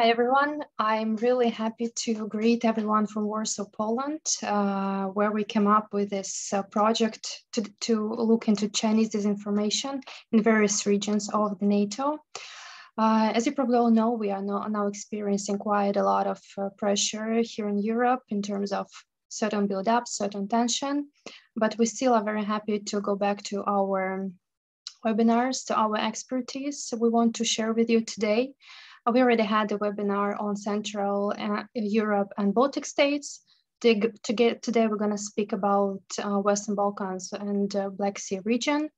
Hi, everyone. I'm really happy to greet everyone from Warsaw, Poland, uh, where we came up with this uh, project to, to look into Chinese disinformation in various regions of the NATO. Uh, as you probably all know, we are now, now experiencing quite a lot of uh, pressure here in Europe in terms of certain build-up, certain tension, but we still are very happy to go back to our webinars, to our expertise we want to share with you today. Uh, we already had a webinar on Central uh, Europe and Baltic states. To get, today, we're going to speak about uh, Western Balkans and uh, Black Sea region.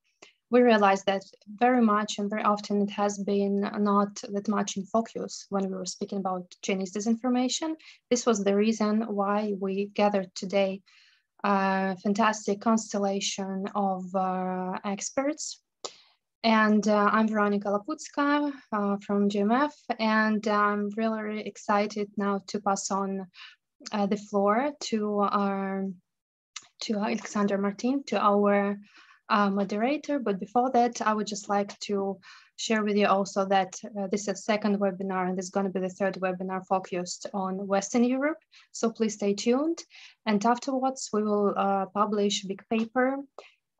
We realized that very much and very often it has been not that much in focus when we were speaking about Chinese disinformation. This was the reason why we gathered today a fantastic constellation of uh, experts and uh, I'm Veronika Laputska uh, from GMF, and I'm really excited now to pass on uh, the floor to our to Alexandra Martin, to our uh, moderator. But before that, I would just like to share with you also that uh, this is a second webinar, and this is going to be the third webinar focused on Western Europe. So please stay tuned. And afterwards, we will uh, publish a big paper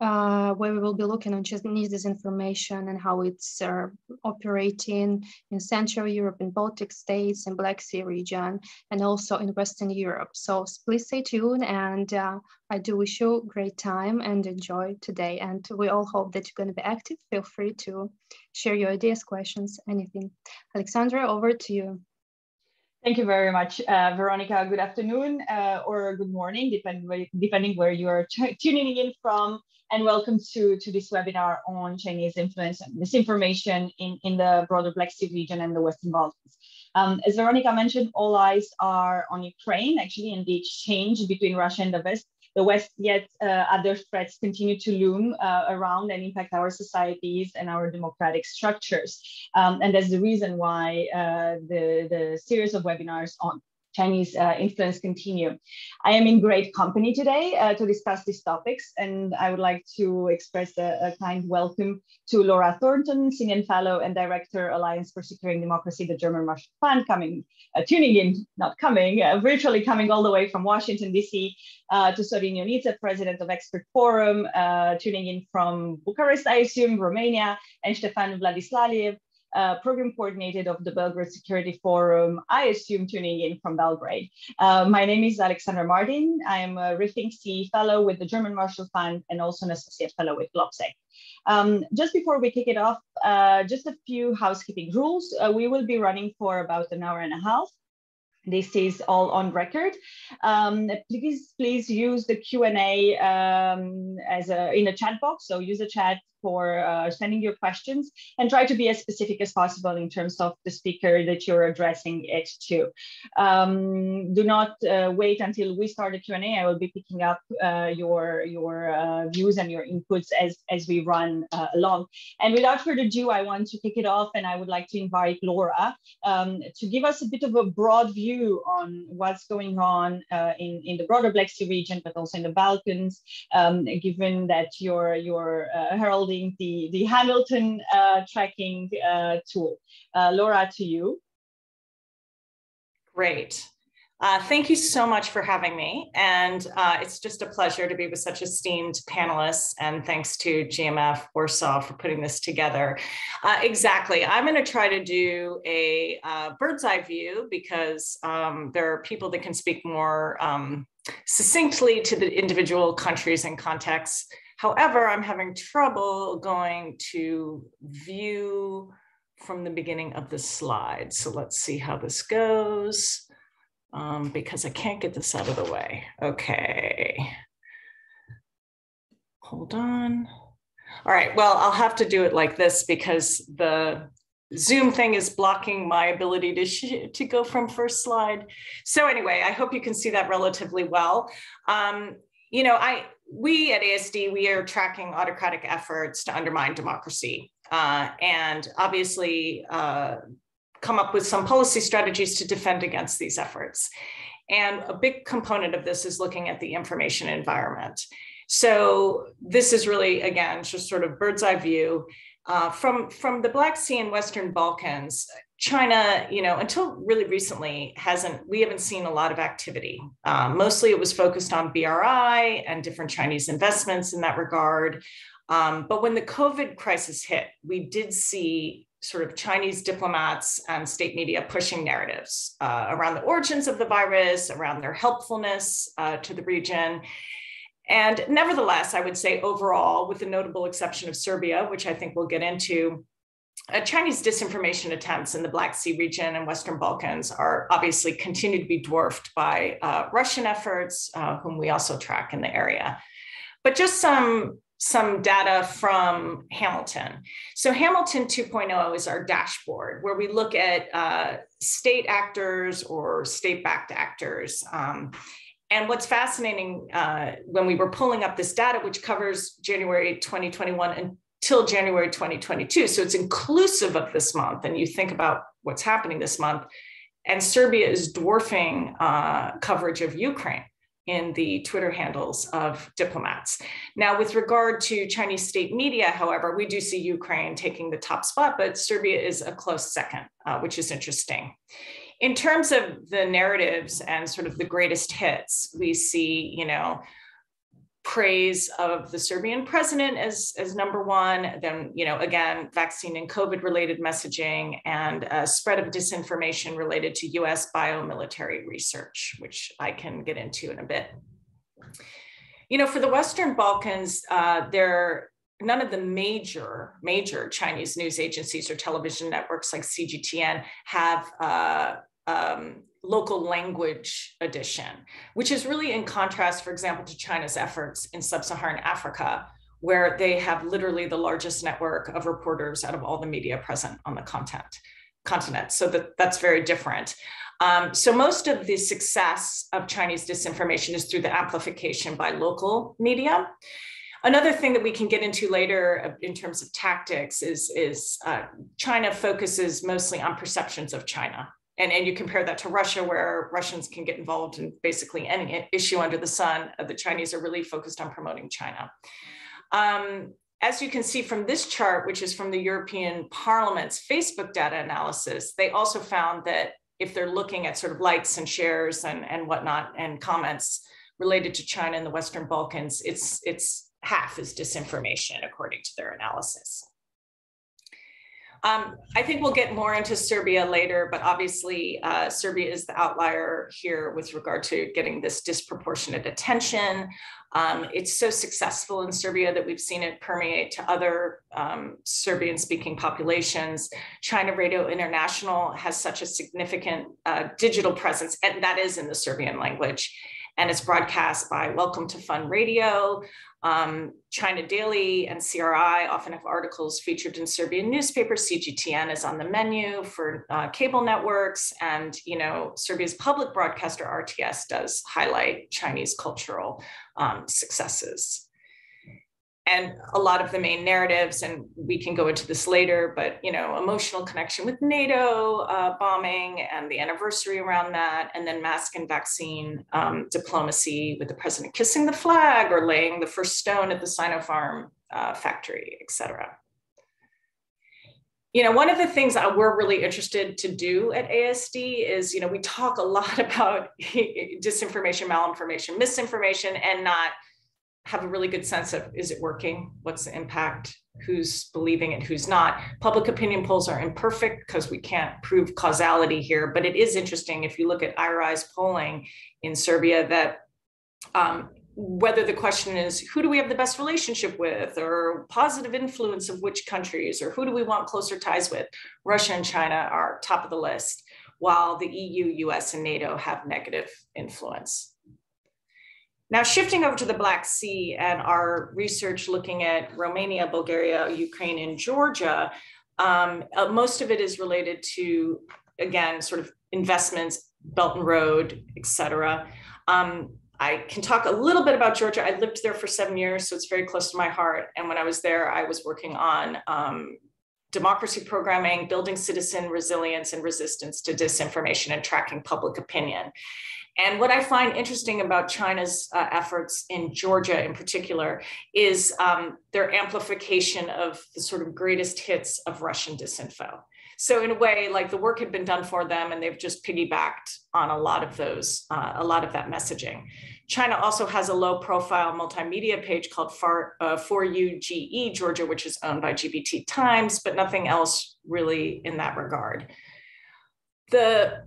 uh, where we will be looking on Chinese disinformation and how it's uh, operating in Central Europe, in Baltic states, and Black Sea region, and also in Western Europe. So please stay tuned, and uh, I do wish you great time and enjoy today. And we all hope that you're going to be active. Feel free to share your ideas, questions, anything. Alexandra, over to you. Thank you very much, uh, Veronika. Good afternoon uh, or good morning, depending, depending where you are tuning in from. And welcome to, to this webinar on Chinese influence and misinformation in, in the broader Black Sea region and the Western Balkans. Um, as Veronica mentioned, all eyes are on Ukraine, actually, and the exchange between Russia and the West the West, yet uh, other threats continue to loom uh, around and impact our societies and our democratic structures. Um, and that's the reason why uh, the, the series of webinars on Chinese uh, influence continue. I am in great company today uh, to discuss these topics, and I would like to express a, a kind welcome to Laura Thornton, Senior Fellow and Director, Alliance for Securing Democracy, the German Marshall Fund, coming, uh, tuning in, not coming, uh, virtually coming all the way from Washington, D.C., uh, to Sorin Ionita, President of Expert Forum, uh, tuning in from Bucharest, I assume, Romania, and Stefan Vladisavljev, uh, program coordinator of the Belgrade Security Forum, I assume tuning in from Belgrade. Uh, my name is Alexandra Martin. I am a Rethink CE Fellow with the German Marshall Fund and also an Associate Fellow with GlobSec. Um, just before we kick it off, uh, just a few housekeeping rules. Uh, we will be running for about an hour and a half. This is all on record. Um, please, please use the Q&A um, as a, in a chat box. So use a chat for uh, sending your questions and try to be as specific as possible in terms of the speaker that you're addressing it to. Um, do not uh, wait until we start the Q&A. I will be picking up uh, your, your uh, views and your inputs as, as we run uh, along. And without further ado, I want to kick it off and I would like to invite Laura um, to give us a bit of a broad view on what's going on uh, in, in the broader Black Sea region, but also in the Balkans, um, given that you're, you're heralding building the, the Hamilton uh, tracking uh, tool. Uh, Laura, to you. Great. Uh, thank you so much for having me. And uh, it's just a pleasure to be with such esteemed panelists. And thanks to GMF Warsaw for putting this together. Exactly. I'm going to try to do a bird's eye view because um, there are people that can speak more um, succinctly to the individual countries and contexts However, I'm having trouble going to view from the beginning of the slide. So let's see how this goes um, because I can't get this out of the way. Okay. Hold on. All right, well, I'll have to do it like this because the Zoom thing is blocking my ability to, to go from first slide. So anyway, I hope you can see that relatively well. Um, you know, I we at ASD we are tracking autocratic efforts to undermine democracy, uh, and obviously uh, come up with some policy strategies to defend against these efforts. And a big component of this is looking at the information environment. So this is really, again, just sort of bird's eye view. Uh, from, from the Black Sea and Western Balkans, China, you know, until really recently, hasn't, we haven't seen a lot of activity. Um, mostly it was focused on BRI and different Chinese investments in that regard. Um, but when the COVID crisis hit, we did see sort of Chinese diplomats and state media pushing narratives uh, around the origins of the virus, around their helpfulness uh, to the region. And nevertheless, I would say overall, with the notable exception of Serbia, which I think we'll get into, Chinese disinformation attempts in the Black Sea region and Western Balkans are obviously continue to be dwarfed by uh, Russian efforts, uh, whom we also track in the area. But just some some data from Hamilton. So Hamilton 2.0 is our dashboard where we look at uh, state actors or state-backed actors. Um, and what's fascinating uh, when we were pulling up this data, which covers January 2021 until January 2022, so it's inclusive of this month, and you think about what's happening this month, and Serbia is dwarfing uh, coverage of Ukraine in the Twitter handles of diplomats. Now, with regard to Chinese state media, however, we do see Ukraine taking the top spot, but Serbia is a close second, uh, which is interesting. In terms of the narratives and sort of the greatest hits, we see, you know, praise of the Serbian president as, as number one. Then, you know, again, vaccine and COVID related messaging and spread of disinformation related to US biomilitary research, which I can get into in a bit. You know, for the Western Balkans, uh, there none of the major major Chinese news agencies or television networks like CGTN have uh, um, local language edition, which is really in contrast, for example, to China's efforts in sub Saharan Africa, where they have literally the largest network of reporters out of all the media present on the content continent. So that, that's very different. Um, so most of the success of Chinese disinformation is through the amplification by local media. Another thing that we can get into later in terms of tactics is, is uh, China focuses mostly on perceptions of China and, and you compare that to Russia, where Russians can get involved in basically any issue under the sun. Uh, the Chinese are really focused on promoting China. Um, as you can see from this chart, which is from the European Parliament's Facebook data analysis, they also found that if they're looking at sort of likes and shares and, and whatnot and comments related to China and the Western Balkans, it's, it's half is disinformation according to their analysis. Um, I think we'll get more into Serbia later, but obviously uh, Serbia is the outlier here with regard to getting this disproportionate attention. Um, it's so successful in Serbia that we've seen it permeate to other um, Serbian speaking populations. China Radio International has such a significant uh, digital presence, and that is in the Serbian language. And it's broadcast by Welcome to Fun Radio, um, China Daily and CRI often have articles featured in Serbian newspapers. CGTN is on the menu for uh, cable networks. And, you know, Serbia's public broadcaster RTS does highlight Chinese cultural um, successes and a lot of the main narratives and we can go into this later but you know emotional connection with nato uh, bombing and the anniversary around that and then mask and vaccine um, diplomacy with the president kissing the flag or laying the first stone at the sinopharm uh, factory etc you know one of the things that we're really interested to do at asd is you know we talk a lot about disinformation malinformation misinformation and not have a really good sense of is it working? What's the impact? Who's believing it? Who's not? Public opinion polls are imperfect because we can't prove causality here. But it is interesting if you look at IRI's polling in Serbia that um, whether the question is who do we have the best relationship with or positive influence of which countries or who do we want closer ties with russia and china are top of the list while the eu us and nato have negative influence now, shifting over to the Black Sea and our research looking at Romania, Bulgaria, Ukraine, and Georgia, um, uh, most of it is related to, again, sort of investments, Belt and Road, et cetera. Um, I can talk a little bit about Georgia. I lived there for seven years, so it's very close to my heart. And when I was there, I was working on um, democracy programming, building citizen resilience and resistance to disinformation, and tracking public opinion. And what I find interesting about China's uh, efforts in Georgia in particular is um, their amplification of the sort of greatest hits of Russian disinfo. So in a way, like the work had been done for them and they've just piggybacked on a lot of those, uh, a lot of that messaging. China also has a low profile multimedia page called For, uh, For You GE Georgia, which is owned by GBT Times, but nothing else really in that regard. The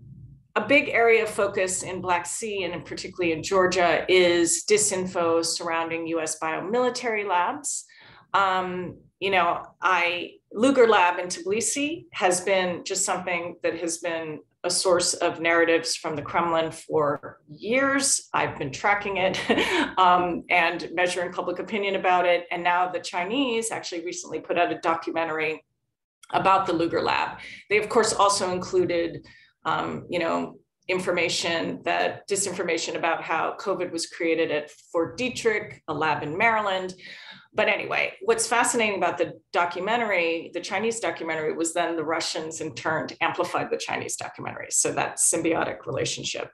a big area of focus in Black Sea and particularly in Georgia is disinfo surrounding US biomilitary labs. Um, you know, I Lugar Lab in Tbilisi has been just something that has been a source of narratives from the Kremlin for years. I've been tracking it um, and measuring public opinion about it. And now the Chinese actually recently put out a documentary about the Lugar Lab. They, of course, also included um, you know, information that disinformation about how COVID was created at Fort Detrick, a lab in Maryland. But anyway, what's fascinating about the documentary, the Chinese documentary, was then the Russians in turn amplified the Chinese documentary. So that symbiotic relationship.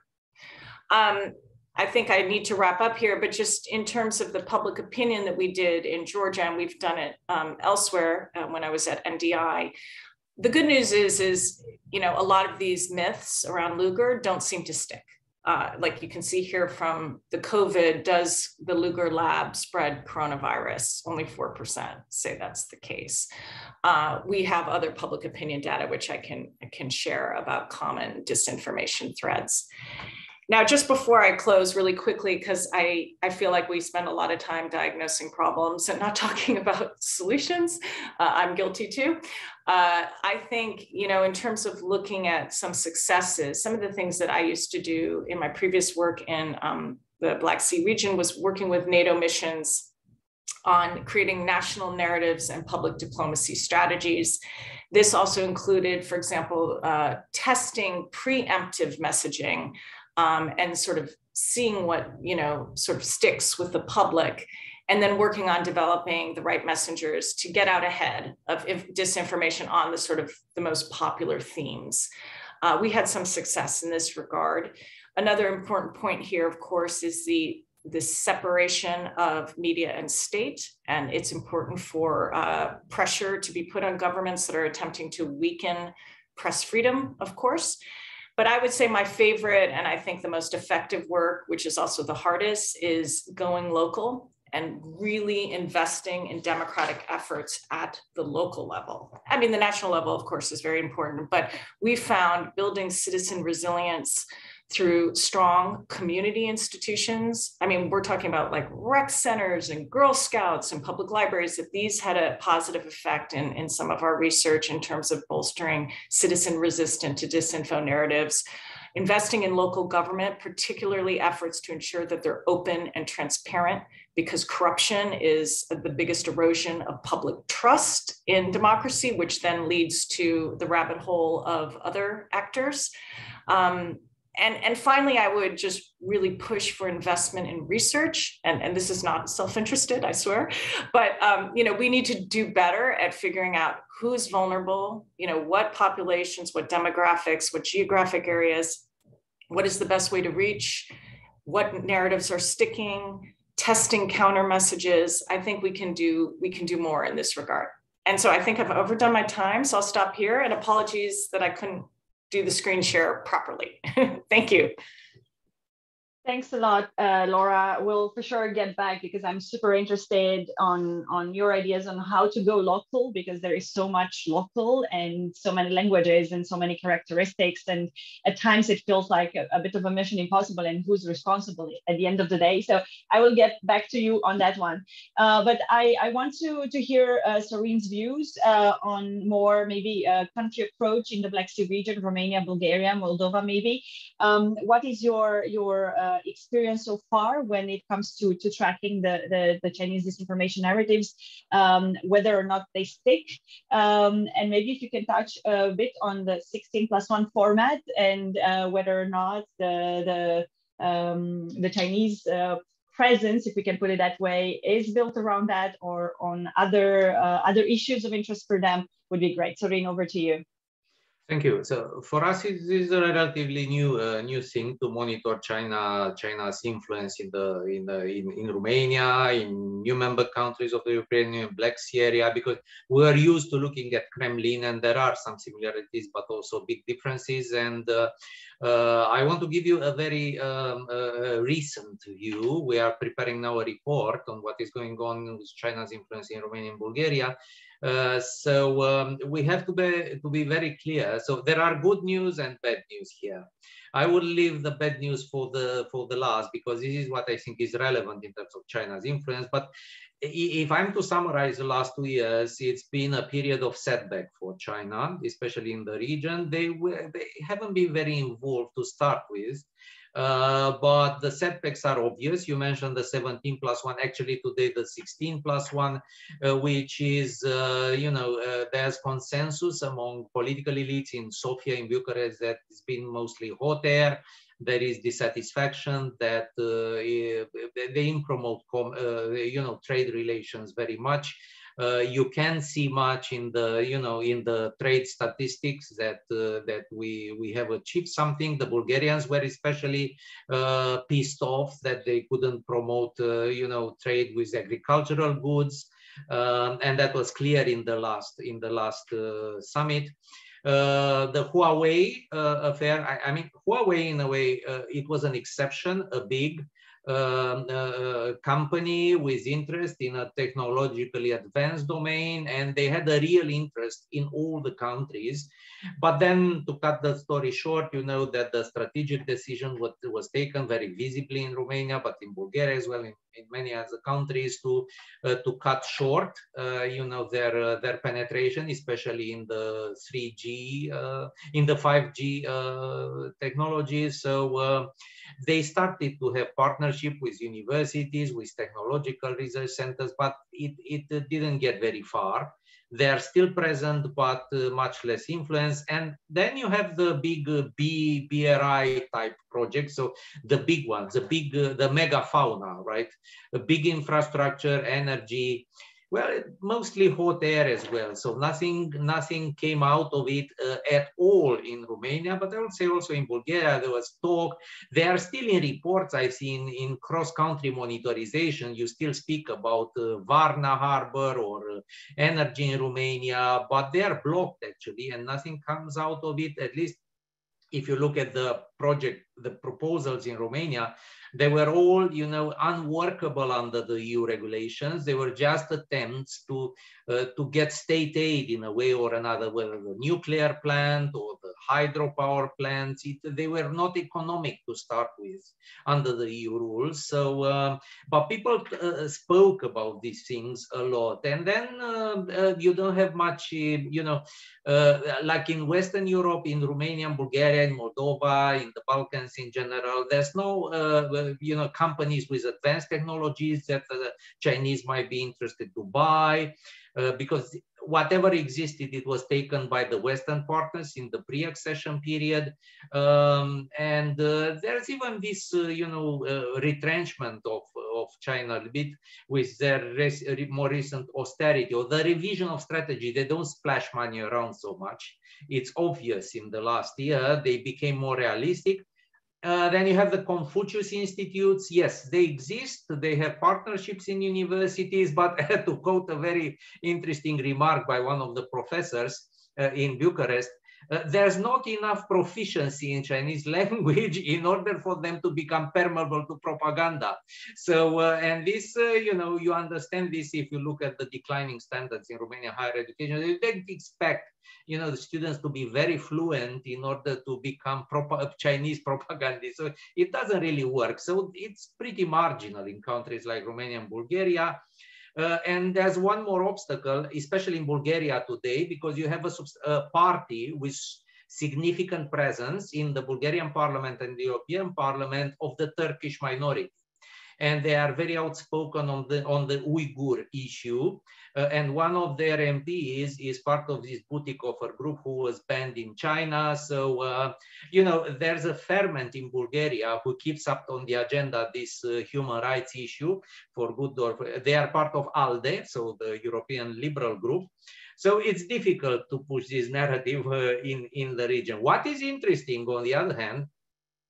Um, I think I need to wrap up here, but just in terms of the public opinion that we did in Georgia, and we've done it um, elsewhere uh, when I was at NDI, the good news is, is you know, a lot of these myths around Lugar don't seem to stick. Uh, like you can see here from the COVID, does the Lugar lab spread coronavirus? Only 4% say that's the case. Uh, we have other public opinion data, which I can, I can share about common disinformation threads. Now, just before I close really quickly, because I, I feel like we spend a lot of time diagnosing problems and not talking about solutions, uh, I'm guilty too. Uh, I think, you know, in terms of looking at some successes, some of the things that I used to do in my previous work in um, the Black Sea region was working with NATO missions on creating national narratives and public diplomacy strategies. This also included, for example, uh, testing preemptive messaging um, and sort of seeing what you know sort of sticks with the public and then working on developing the right messengers to get out ahead of disinformation on the sort of the most popular themes. Uh, we had some success in this regard. Another important point here of course is the the separation of media and state and it's important for uh, pressure to be put on governments that are attempting to weaken press freedom of course but I would say my favorite and I think the most effective work, which is also the hardest, is going local and really investing in democratic efforts at the local level. I mean, the national level, of course, is very important, but we found building citizen resilience through strong community institutions. I mean, we're talking about like rec centers and Girl Scouts and public libraries, that these had a positive effect in, in some of our research in terms of bolstering citizen resistant to disinfo narratives. Investing in local government, particularly efforts to ensure that they're open and transparent, because corruption is the biggest erosion of public trust in democracy, which then leads to the rabbit hole of other actors. Um, and, and finally, I would just really push for investment in research. And, and this is not self-interested, I swear, but um, you know, we need to do better at figuring out who's vulnerable, you know, what populations, what demographics, what geographic areas, what is the best way to reach, what narratives are sticking, testing counter messages. I think we can do we can do more in this regard. And so I think I've overdone my time, so I'll stop here. And apologies that I couldn't do the screen share properly. Thank you. Thanks a lot, uh, Laura. We'll for sure get back because I'm super interested on, on your ideas on how to go local because there is so much local and so many languages and so many characteristics. And at times it feels like a, a bit of a mission impossible and who's responsible at the end of the day. So I will get back to you on that one. Uh, but I, I want to, to hear uh, Sorin's views uh, on more maybe a country approach in the Black Sea region, Romania, Bulgaria, Moldova, maybe. Um, what is your, your uh, experience so far when it comes to, to tracking the, the, the Chinese disinformation narratives, um, whether or not they stick. Um, and maybe if you can touch a bit on the 16 plus one format and uh, whether or not the, the, um, the Chinese uh, presence, if we can put it that way, is built around that or on other, uh, other issues of interest for them would be great. Sorin, over to you. Thank you. So for us, it is a relatively new uh, new thing to monitor China China's influence in the in the in, in Romania, in new member countries of the European Union, Black Sea area, because we are used to looking at Kremlin, and there are some similarities, but also big differences. And uh, uh, I want to give you a very um, recent view. We are preparing now a report on what is going on with China's influence in Romania and Bulgaria. Uh, so um, we have to be to be very clear. So there are good news and bad news here. I will leave the bad news for the for the last because this is what I think is relevant in terms of China's influence. But if I'm to summarize the last two years, it's been a period of setback for China, especially in the region. They were, they haven't been very involved to start with. Uh, but the setbacks are obvious. You mentioned the 17 plus one, actually today the 16 plus one, uh, which is, uh, you know, uh, there's consensus among political elites in Sofia, in Bucharest, that it's been mostly hot air. There is dissatisfaction that uh, they promote, you know, trade relations very much. Uh, you can see much in the you know in the trade statistics that uh, that we we have achieved something. The bulgarians were especially uh, pissed off that they couldn't promote you know trade with agricultural goods um, and that was clear in the last in the last uh, summit. Uh, the Huawei uh, affair, I, I, mean, Huawei in a way, it was an exception, a big um, uh, company with interest in a technologically advanced domain, and they had a real interest in all the countries. But then, to cut the story short, you know that the strategic decision was, was taken very visibly in Romania, but in Bulgaria as well, in, in many other countries, to uh, to cut short, uh, you know, their uh, their penetration, especially in the 3G, uh, in the 5G uh, technologies. So they started to have partnership with universities, with technological research centers, but it, it didn't get very far. They are still present, but uh, much less influence. And then you have the big uh, B, BRI type projects. So the big ones, the big, uh, the mega fauna, right? A big infrastructure, energy, well, mostly hot air as well. So nothing, nothing came out of it uh, at all in Romania, but I would say also in Bulgaria, there was talk. There are still in reports I've seen in cross-country monitorization, you still speak about uh, Varna harbor or uh, energy in Romania, but they are blocked actually, and nothing comes out of it, at least if you look at the project, the proposals in Romania, they were all, you know, unworkable under the EU regulations. They were just attempts to to get state aid in a way or another, whether the nuclear plant or the hydropower plants. It, they were not economic to start with under the EU rules. So, um, but people uh, spoke about these things a lot, and then uh, uh you don't have much, uh, you know, uh, like in Western Europe, in Romania, Bulgaria, in Moldova, in the Balkans in general. There's no, uh, you know, companies with advanced technologies that the Chinese might be interested to buy uh, because whatever existed, it was taken by the Western partners in the pre-accession period. Um, and uh, there's even this, uh, you know, uh, retrenchment of, of China a bit with their res more recent austerity or the revision of strategy. They don't splash money around so much. It's obvious in the last year, they became more realistic. Uh, then you have the Confucius Institutes. Yes, they exist. They have partnerships in universities, but to quote a very interesting remark by one of the professors uh, in Bucharest, uh, there's not enough proficiency in Chinese language in order for them to become permeable to propaganda. So, uh, and this, uh, you know, you understand this if you look at the declining standards in Romanian higher education. They don't expect, you know, the students to be very fluent in order to become prop Chinese propagandists. So it doesn't really work. So it's pretty marginal in countries like Romania and Bulgaria. Uh, and there's one more obstacle, especially in Bulgaria today, because you have a, a party with significant presence in the Bulgarian parliament and the European parliament of the Turkish minority. And they are very outspoken on the on the Uyghur issue. Uh, and one of their MPs is part of this Butikofer group who was banned in China. So, uh, you know, there's a ferment in Bulgaria who keeps up on the agenda this uh, human rights issue for good or for, they are part of ALDE, so the European Liberal Group. So it's difficult to push this narrative uh, in, in the region. What is interesting, on the other hand,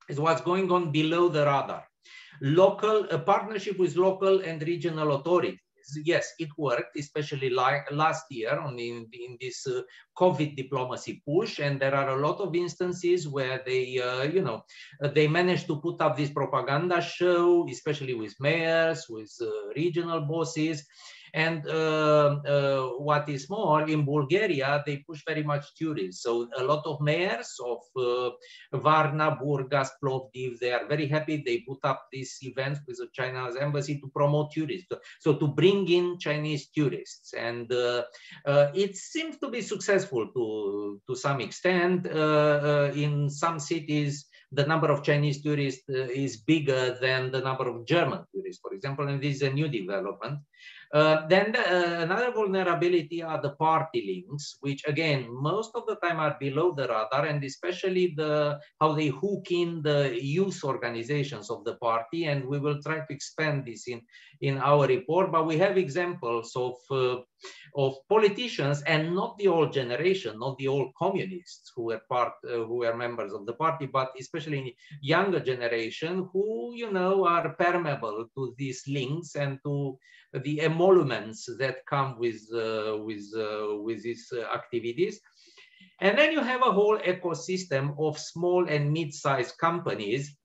is what's going on below the radar. Local, a partnership with local and regional authorities yes, it worked, especially like last year on in, in this uh, COVID diplomacy push. And there are a lot of instances where they, uh, you know, uh, they managed to put up this propaganda show, especially with mayors, with uh, regional bosses. And uh, uh, what is more, in Bulgaria, they push very much tourists. So a lot of mayors of uh, Varna, Burgas, Plovdiv, they are very happy. They put up these events with the China's embassy to promote tourists. So to bring in Chinese tourists. And uh, uh, it seems to be successful to, to some extent. Uh, in some cities, the number of Chinese tourists is bigger than the number of German tourists, for example, and this is a new development. Uh, then the, uh, another vulnerability are the party links, which again, most of the time are below the radar and especially the how they hook in the youth organizations of the party. And we will try to expand this in, in our report, but we have examples of, uh, of politicians and not the old generation, not the old communists who were part, uh, who were members of the party, but especially younger generation who, you know, are permeable to these links and to the emoluments that come with, uh, with, uh, with these uh, activities. And then you have a whole ecosystem of small and mid-sized companies.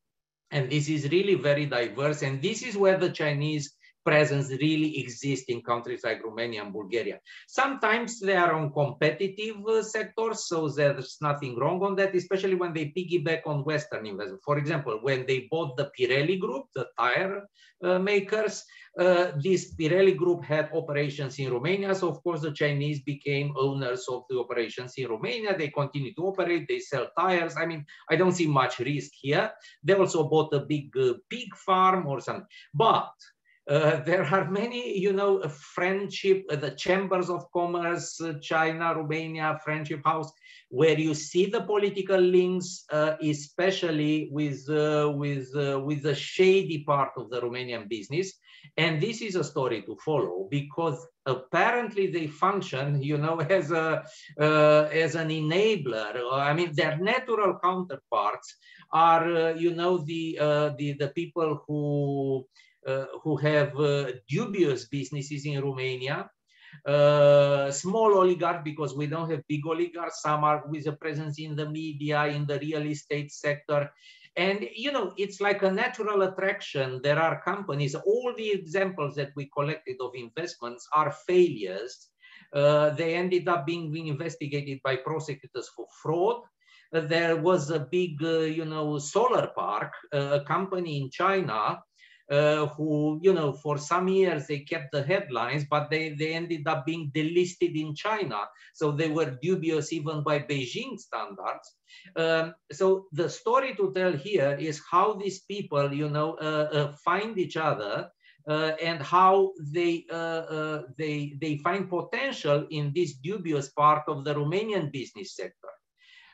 And this is really very diverse. And this is where the Chinese presence really exists in countries like Romania and Bulgaria. Sometimes they are on competitive uh, sectors, so there's nothing wrong on that, especially when they piggyback on Western investment. For example, when they bought the Pirelli group, the tire uh, makers, uh, this Pirelli group had operations in Romania. So of course the Chinese became owners of the operations in Romania. They continue to operate, they sell tires. I mean, I don't see much risk here. They also bought a big uh, pig farm or something. But uh, there are many, you know, friendship, uh, the chambers of commerce, uh, China, Romania, Friendship House, where you see the political links, uh, especially with uh, with with the shady part of the Romanian business. And this is a story to follow because apparently they function, you know, as a as an enabler. I mean, their natural counterparts are, you know, the the the people who who have uh, dubious businesses in Romania. Uh, small oligarchs, because we don't have big oligarchs, some are with a presence in the media, in the real estate sector. And, you know, it's like a natural attraction. There are companies, all the examples that we collected of investments are failures. Uh, they ended up being, being investigated by prosecutors for fraud. Uh, there was a big, uh, you know, solar park, a company in China uh, who, you know, for some years they kept the headlines, but they, they ended up being delisted in China. So they were dubious even by Beijing standards. Um, so the story to tell here is how these people, you know, uh, uh, find each other uh, and how they uh, uh, they they find potential in this dubious part of the Romanian business sector.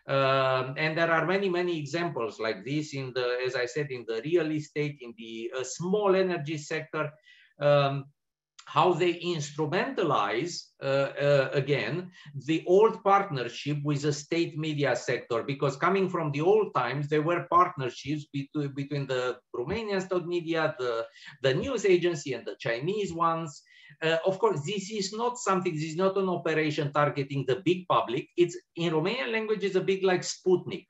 Um, and there are many, many examples like this in the, as I said, in the real estate, in the uh, small energy sector, um, how they instrumentalize, uh, uh, again, the old partnership with the state media sector, because coming from the old times, there were partnerships between, between the Romanian state media, the, the news agency and the Chinese ones, uh, of course, this is not something, this is not an operation targeting the big public. It's in Romanian language, it's a bit like Sputnik.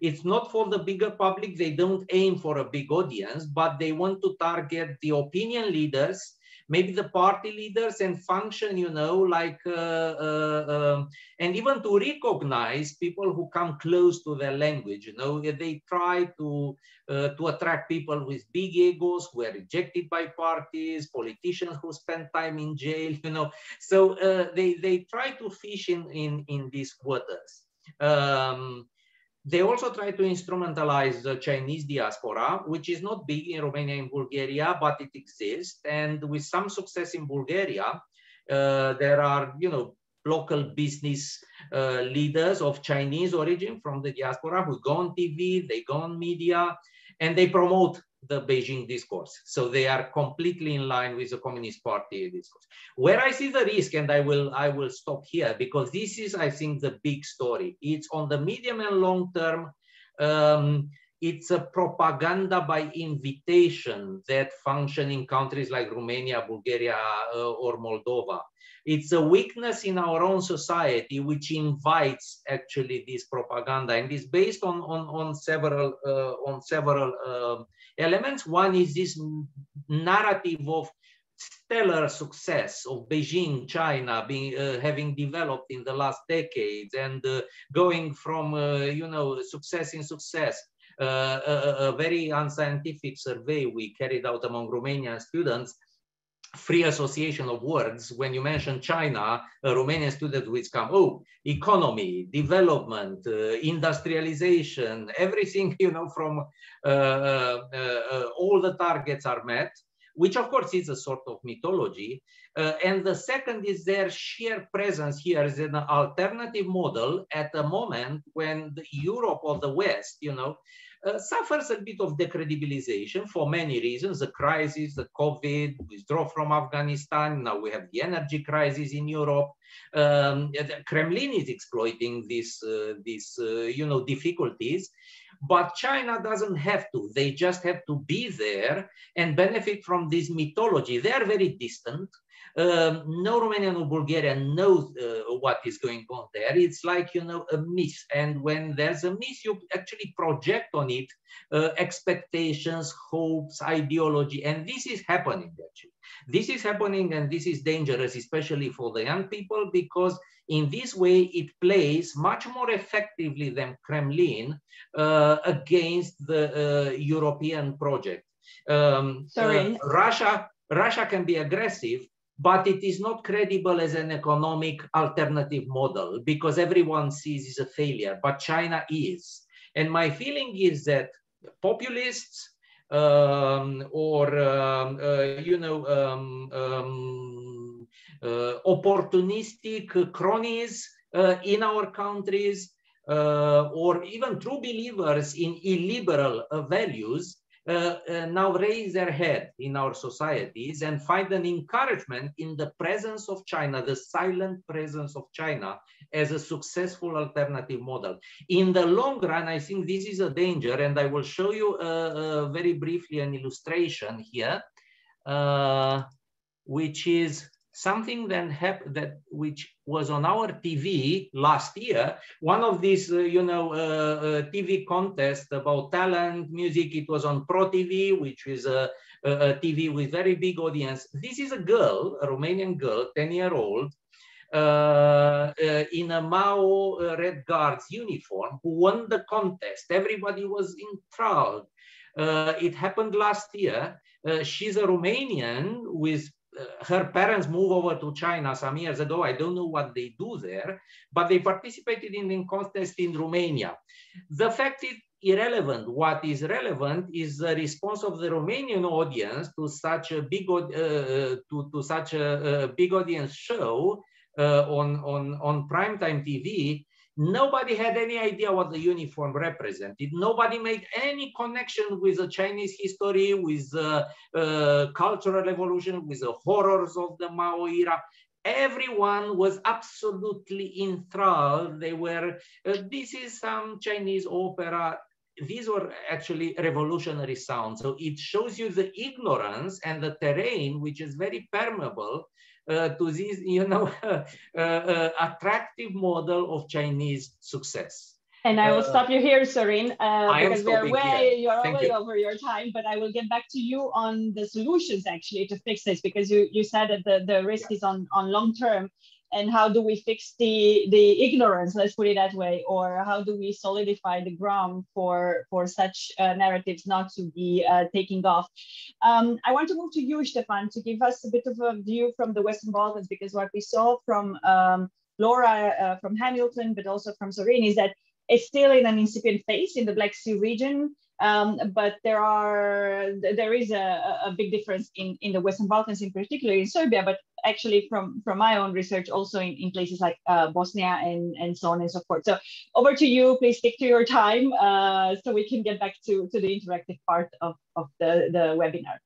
It's not for the bigger public. They don't aim for a big audience, but they want to target the opinion leaders maybe the party leaders and function, you know, like, uh, uh, um, and even to recognize people who come close to their language, you know, they try to, uh, to attract people with big egos who are rejected by parties, politicians who spend time in jail, you know, so they, they try to fish in, in, in these waters. Um, they also try to instrumentalize the Chinese diaspora, which is not big in Romania and Bulgaria, but it exists. And with some success in Bulgaria, uh, there are, you know, local business uh, leaders of Chinese origin from the diaspora who go on TV, they go on media, and they promote the Beijing discourse. So they are completely in line with the Communist Party discourse. Where I see the risk, and I will I will stop here because this is, I think, the big story. It's on the medium and long term. Um, it's a propaganda by invitation that function in countries like Romania, Bulgaria, uh, or Moldova. It's a weakness in our own society which invites actually this propaganda and is based on on, on several uh, on several uh, elements. One is this narrative of stellar success of Beijing, China, being uh, having developed in the last decades and uh, going from uh, you know success in success. Uh, a, a, very unscientific survey we carried out among Romanian students free association of words. When you mention China, a Romanian student would come, oh, economy, development, uh, industrialization, everything, you know, from uh, uh, uh, all the targets are met, which of course is a sort of mythology. Uh, and the second is their sheer presence here as an alternative model at a moment when Europe or the West, you know, uh, suffers a bit of decredibilization for many reasons. The crisis, the COVID, withdrawal from Afghanistan. Now we have the energy crisis in Europe. Um, the Kremlin is exploiting these, uh, these uh, you know, difficulties. But China doesn't have to. They just have to be there and benefit from this mythology. They are very distant um, no Romanian or Bulgarian knows uh, what is going on there. It's like, you know, a myth. And when there's a myth, you actually project on it uh, expectations, hopes, ideology. And this is happening, actually. This is happening and this is dangerous, especially for the young people, because in this way, it plays much more effectively than Kremlin uh, against the uh, European project. Um, Sorry. Uh, Russia, Russia can be aggressive, but it is not credible as an economic alternative model because everyone sees it's a failure, but China is. And my feeling is that populists um, or, um, uh, you know, um, um uh, opportunistic cronies uh, in our countries uh, or even true believers in illiberal uh, values Uh, uh, now raise their head in our societies and find an encouragement in the presence of China, the silent presence of China as a successful alternative model. In the long run, I think this is a danger, and I will show you uh, uh very briefly an illustration here, which is something then happened that which was on our TV last year. One of these, uh, you know, uh, uh, TV contests about talent, music. It was on Pro TV, which is a, a, TV with very big audience. This is a girl, a Romanian girl, 10 year old, uh, uh, in a Mao uh, Red Guards uniform who won the contest. Everybody was in enthralled. it happened last year. she's a Romanian with her parents moved over to China some years ago. I don't know what they do there, but they participated in the contest in Romania. The fact is irrelevant. What is relevant is the response of the Romanian audience to such a big uh, to, to such a, a big audience show uh, on on on primetime TV Nobody had any idea what the uniform represented. Nobody made any connection with the Chinese history, with the uh, cultural evolution, with the horrors of the Mao era. Everyone was absolutely enthralled. They were, uh, this is some Chinese opera. These were actually revolutionary sounds. So it shows you the ignorance and the terrain, which is very permeable to this, you know, uh, uh, attractive model of Chinese success. And I will stop you here, Sorin, because we are way, here. you're Thank way you. over your time, but I will get back to you on the solutions actually to fix this, because you, you said that the, the risk yeah. is on, on long term and how do we fix the the ignorance let's put it that way or how do we solidify the ground for for such uh, narratives not to be uh, taking off um, i want to move to you stefan to give us a bit of a view from the western balkans because what we saw from um, laura uh, from hamilton but also from sorin is that it's still in an incipient phase in the Black Sea region. Um, but there are there is a, a big difference in, in the Western Balkans, in particular in Serbia, but actually from, from my own research, also in, in places like uh, Bosnia and, and so on and so forth. So over to you, please stick to your time uh, so we can get back to, to the interactive part of, of the, the webinar.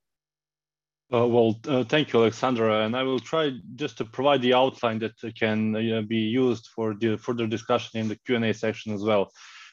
Uh, well, uh, thank you, Alexandra. And I will try just to provide the outline that can uh, be used for the further discussion in the Q&A section as well.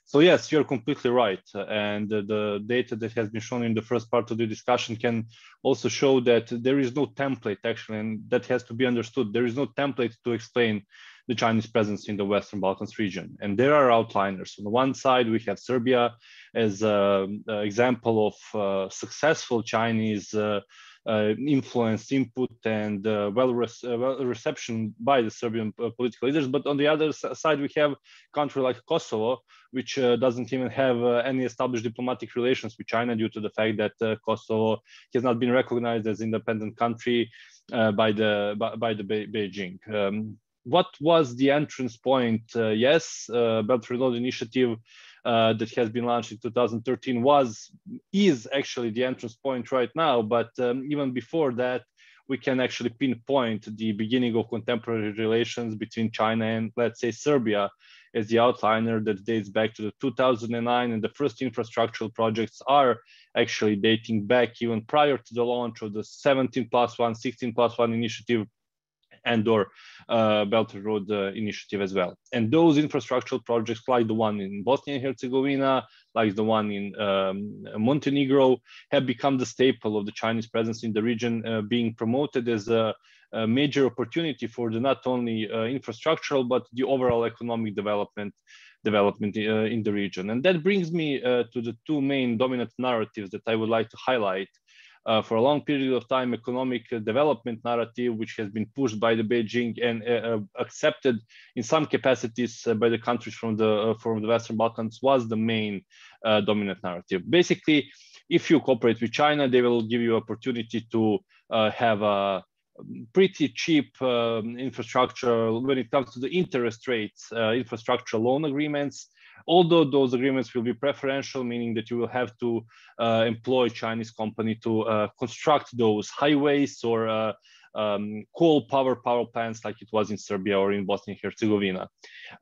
So yes, you're completely right. And the data that has been shown in the first part of the discussion can also show that there is no template actually, and that has to be understood. There is no template to explain the Chinese presence in the Western Balkans region. And there are outliners. On the one side, we have Serbia as an example of uh, successful Chinese uh, uh, influence, input, and uh, well, uh, well, reception by the Serbian political leaders. But on the other side, we have a country like Kosovo, which doesn't even have any established diplomatic relations with China due to the fact that Kosovo has not been recognized as independent country by the by, by the Be Beijing. Um, what was the entrance point? Uh, yes, uh, Belt and Road Initiative uh, that has been launched in 2013 was is actually the entrance point right now. But um, even before that, we can actually pinpoint the beginning of contemporary relations between China and, let's say, Serbia as the outliner that dates back to the 2009 and the first infrastructural projects are actually dating back even prior to the launch of the 17 plus 1 16 plus 1 initiative and or uh, Belt Road uh, initiative as well. And those infrastructural projects like the one in Bosnia and Herzegovina, like the one in um, Montenegro, have become the staple of the Chinese presence in the region, uh, being promoted as a, a, major opportunity for the not only uh, infrastructural, but the overall economic development development uh, in the region. And that brings me uh, to the two main dominant narratives that I would like to highlight uh, for a long period of time economic development narrative, which has been pushed by the Beijing and uh, uh accepted in some capacities uh, by the countries from the uh, from the Western Balkans, was the main uh, dominant narrative. Basically, if you cooperate with China, they will give you opportunity to have a pretty cheap um, infrastructure when it comes to the interest rates, infrastructure loan agreements, although those agreements will be preferential, meaning that you will have to uh, employ Chinese company to uh, construct those highways or uh, um, coal power power plants like it was in Serbia or in Bosnia and Herzegovina.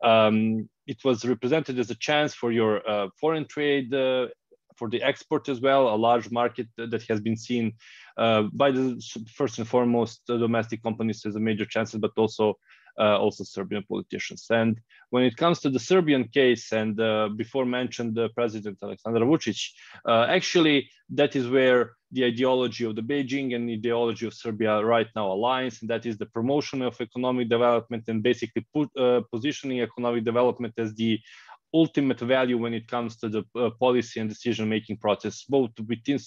Um, it was represented as a chance for your uh, foreign trade uh, for the export as well, a large market that has been seen uh, by the first and foremost domestic companies as a major chance, but also uh, also Serbian politicians. And when it comes to the Serbian case, and uh, before mentioned uh, President Aleksandar Vucic, uh, actually that is where the ideology of the Beijing and ideology of Serbia right now aligns, and that is the promotion of economic development and basically put, uh, positioning economic development as the ultimate value when it comes to the uh, policy and decision making process both within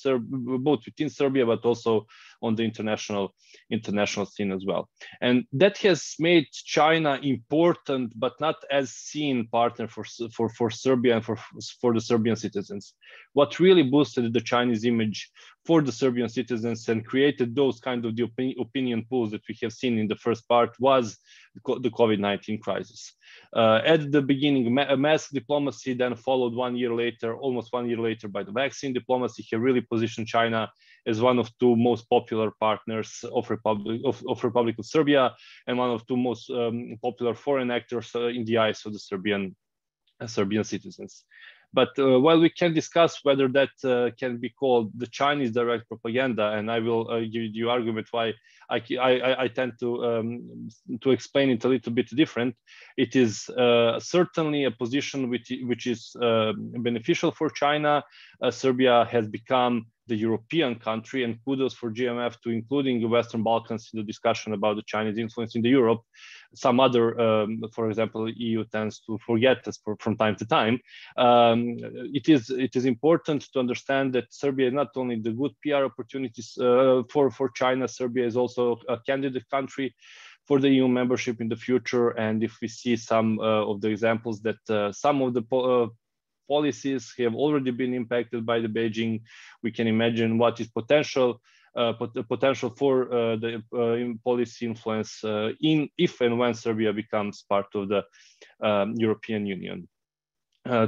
both within Serbia but also on the international international scene as well and that has made China important but not as seen partner for for for Serbia and for for the Serbian citizens what really boosted the Chinese image for the Serbian citizens and created those kind of the opinion, pools that we have seen in the first part was the COVID-19 crisis. Uh, at the beginning, ma mask diplomacy then followed one year later, almost one year later by the vaccine diplomacy. He really positioned China as one of two most popular partners of Republic of, of Republic of Serbia and one of two most um, popular foreign actors uh, in the eyes of the Serbian uh, Serbian citizens. But uh, while we can discuss whether that uh, can be called the Chinese direct propaganda, and I will uh, give you argument why I, I, I tend to um, to explain it a little bit different. It is certainly a position which which is beneficial for China. Serbia has become the European country, and kudos for GMF to including the Western Balkans in the discussion about the Chinese influence in the Europe. Some other, um, for example, EU tends to forget this for, from time to time. Um, it is it is important to understand that Serbia is not only the good PR opportunities uh, for for China. Serbia is also a candidate country for the EU membership in the future. And if we see some uh, of the examples that uh, some of the po uh, policies have already been impacted by the Beijing. We can imagine what is potential uh, pot potential for uh, the uh, policy influence in if and when Serbia becomes part of the um, European Union.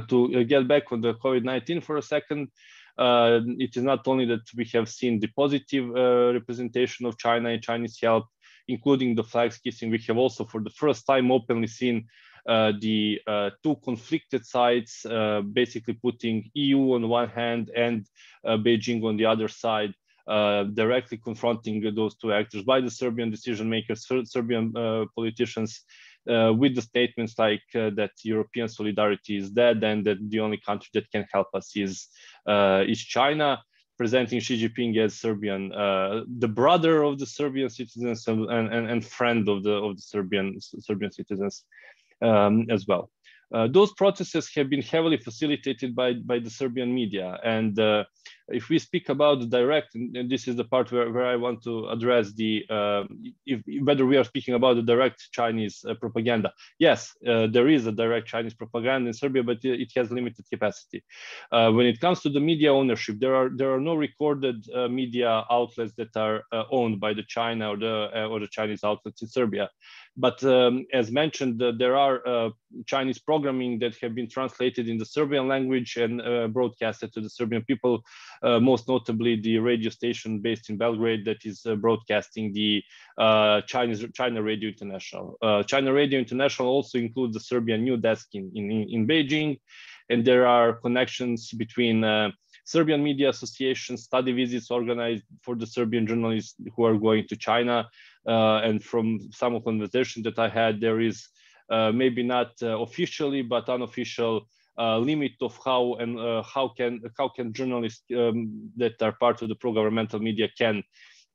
to get back on the COVID-19 for a second, uh, it is not only that we have seen the positive uh, representation of China and Chinese help, including the flags kissing, we have also for the first time openly seen uh, the uh, two conflicted sides, uh, basically putting EU on one hand and Beijing on the other side, directly confronting those two actors by the Serbian decision makers, Serbian politicians, uh, with the statements like uh, that European solidarity is dead and that the only country that can help us is uh, is China, presenting Xi Jinping as Serbian, the brother of the Serbian citizens and, and, and friend of the of the Serbian Serbian citizens um, as well. Uh, those processes have been heavily facilitated by, by the Serbian media. And uh, if we speak about direct, and this is the part where, where I want to address the, uh, if, whether we are speaking about the direct Chinese uh, propaganda. Yes, uh, there is a direct Chinese propaganda in Serbia, but it has limited capacity. Uh, when it comes to the media ownership, there are, there are no recorded media outlets that are owned by the China or the, or the Chinese outlets in Serbia. But um, as mentioned, uh, there are uh, Chinese programming that have been translated in the Serbian language and uh, broadcasted to the Serbian people, most notably the radio station based in Belgrade that is broadcasting the Chinese China Radio International. China Radio International also includes the Serbian new desk in, in, in Beijing, and there are connections between Serbian Media Association study visits organized for the Serbian journalists who are going to China. Uh, and from some of the conversations that I had, there is uh, maybe not uh, officially, but unofficial uh, limit of how and uh, how can how can journalists um, that are part of the pro-governmental media can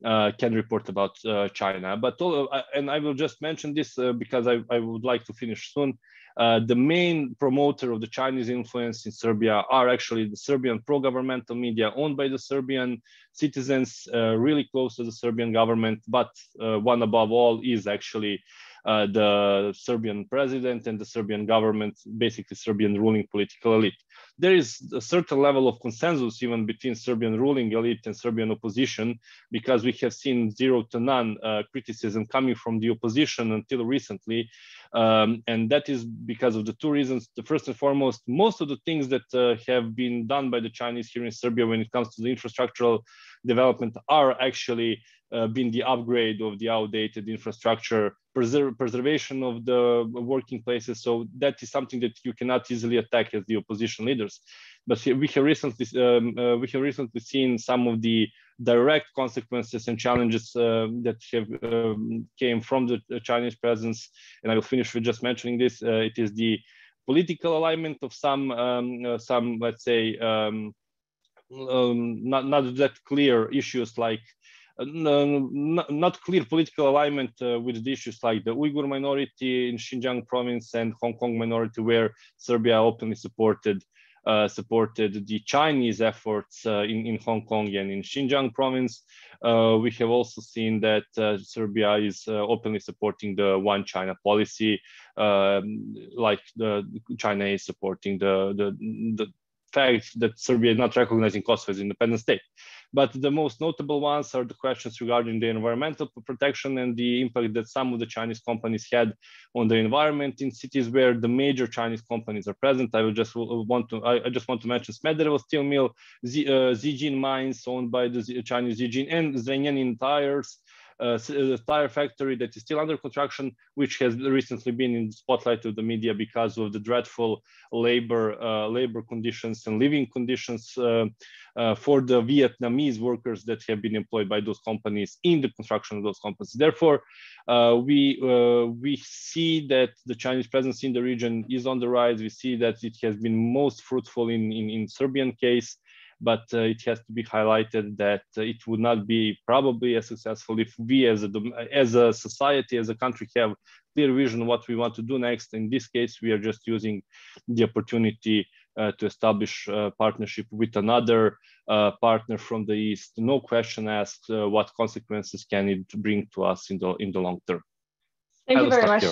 uh, can report about China. But all, and I will just mention this because I, I would like to finish soon. Uh, the main promoter of the Chinese influence in Serbia are actually the Serbian pro-governmental media owned by the Serbian citizens, uh, really close to the Serbian government. But uh, one above all is actually uh, the Serbian president and the Serbian government, basically Serbian ruling political elite. There is a certain level of consensus even between Serbian ruling elite and Serbian opposition, because we have seen zero to none uh, criticism coming from the opposition until recently. Um, and that is because of the two reasons. The first and foremost, most of the things that uh, have been done by the Chinese here in Serbia when it comes to the infrastructural development are actually uh, been the upgrade of the outdated infrastructure, preserve, preservation of the working places. So that is something that you cannot easily attack as the opposition leaders. But we have recently um, uh, we have recently seen some of the direct consequences and challenges uh, that have um, came from the Chinese presence. And I will finish with just mentioning this. Uh, it is the political alignment of some um, uh, some let's say um, um, not not that clear issues like not, clear political alignment uh, with the issues like the Uyghur minority in Xinjiang province and Hong Kong minority, where Serbia openly supported uh, supported the Chinese efforts uh, in, in Hong Kong and in Xinjiang province. Uh, we have also seen that uh, Serbia is uh, openly supporting the one China policy, um, like the China is supporting the, the, the fact that Serbia is not recognizing Kosovo as an independent state. But the most notable ones are the questions regarding the environmental protection and the impact that some of the Chinese companies had on the environment in cities where the major Chinese companies are present. I will just want to I, just want to mention Smederevo steel mill, Z, uh, Zijin mines owned by the Chinese Zijin, and Zrenjanin tires uh, uh, tire factory that is still under construction, which has recently been in the spotlight of the media because of the dreadful labor uh, labor conditions and living conditions for the Vietnamese workers that have been employed by those companies in the construction of those companies. Therefore, we we see that the Chinese presence in the region is on the rise. We see that it has been most fruitful in in, in Serbian case but uh, it has to be highlighted that uh, it would not be probably as successful if we as a, as a society, as a country have clear vision what we want to do next. In this case, we are just using the opportunity uh, to establish a partnership with another uh, partner from the East. No question asked uh, what consequences can it bring to us in the, in the long term. Thank you very much.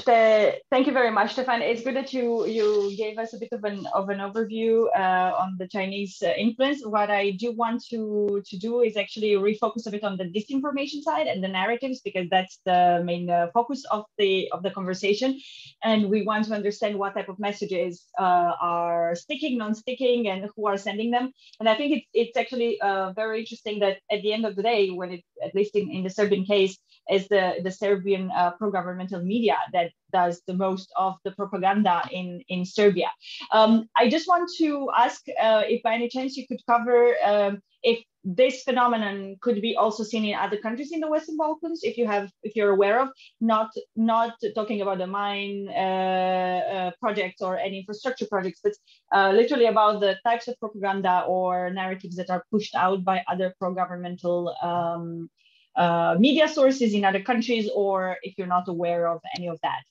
thank you very much, Stefan. It's good that you you gave us a bit of an of an overview uh, on the Chinese uh, influence. What I do want to to do is actually refocus a bit on the disinformation side and the narratives because that's the main uh, focus of the of the conversation, and we want to understand what type of messages uh, are sticking, non-sticking, and who are sending them. And I think it's it's actually uh, very interesting that at the end of the day, when it at least in, in the Serbian case, is the the Serbian uh, pro-governmental media that does the most of the propaganda in, in Serbia. Um, I just want to ask uh, if by any chance you could cover um, if this phenomenon could be also seen in other countries in the Western Balkans, if you have, if you're aware of, not not talking about the mine uh, uh, projects or any infrastructure projects, but uh, literally about the types of propaganda or narratives that are pushed out by other pro-governmental um, uh, media sources in other countries, or if you're not aware of any of that?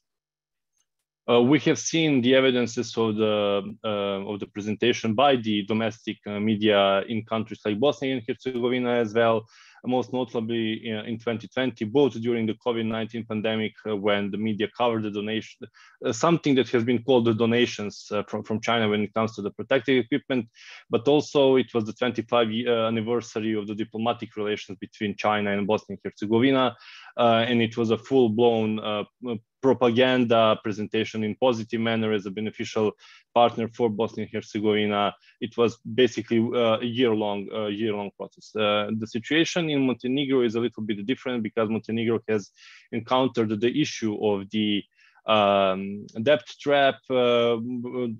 Uh, we have seen the evidences of the uh, of the presentation by the domestic uh, media in countries like Bosnia and Herzegovina as well, most notably in 2020, both during the COVID-19 pandemic, uh, when the media covered the donation, uh, something that has been called the donations uh, from, from China when it comes to the protective equipment, but also it was the 25 anniversary of the diplomatic relations between China and Bosnia and Herzegovina, and it was a full-blown propaganda presentation in positive manner as a beneficial partner for Bosnia and Herzegovina. It was basically uh, a year-long, uh, year-long process. Uh, the situation in Montenegro is a little bit different because Montenegro has encountered the issue of the um, debt trap uh,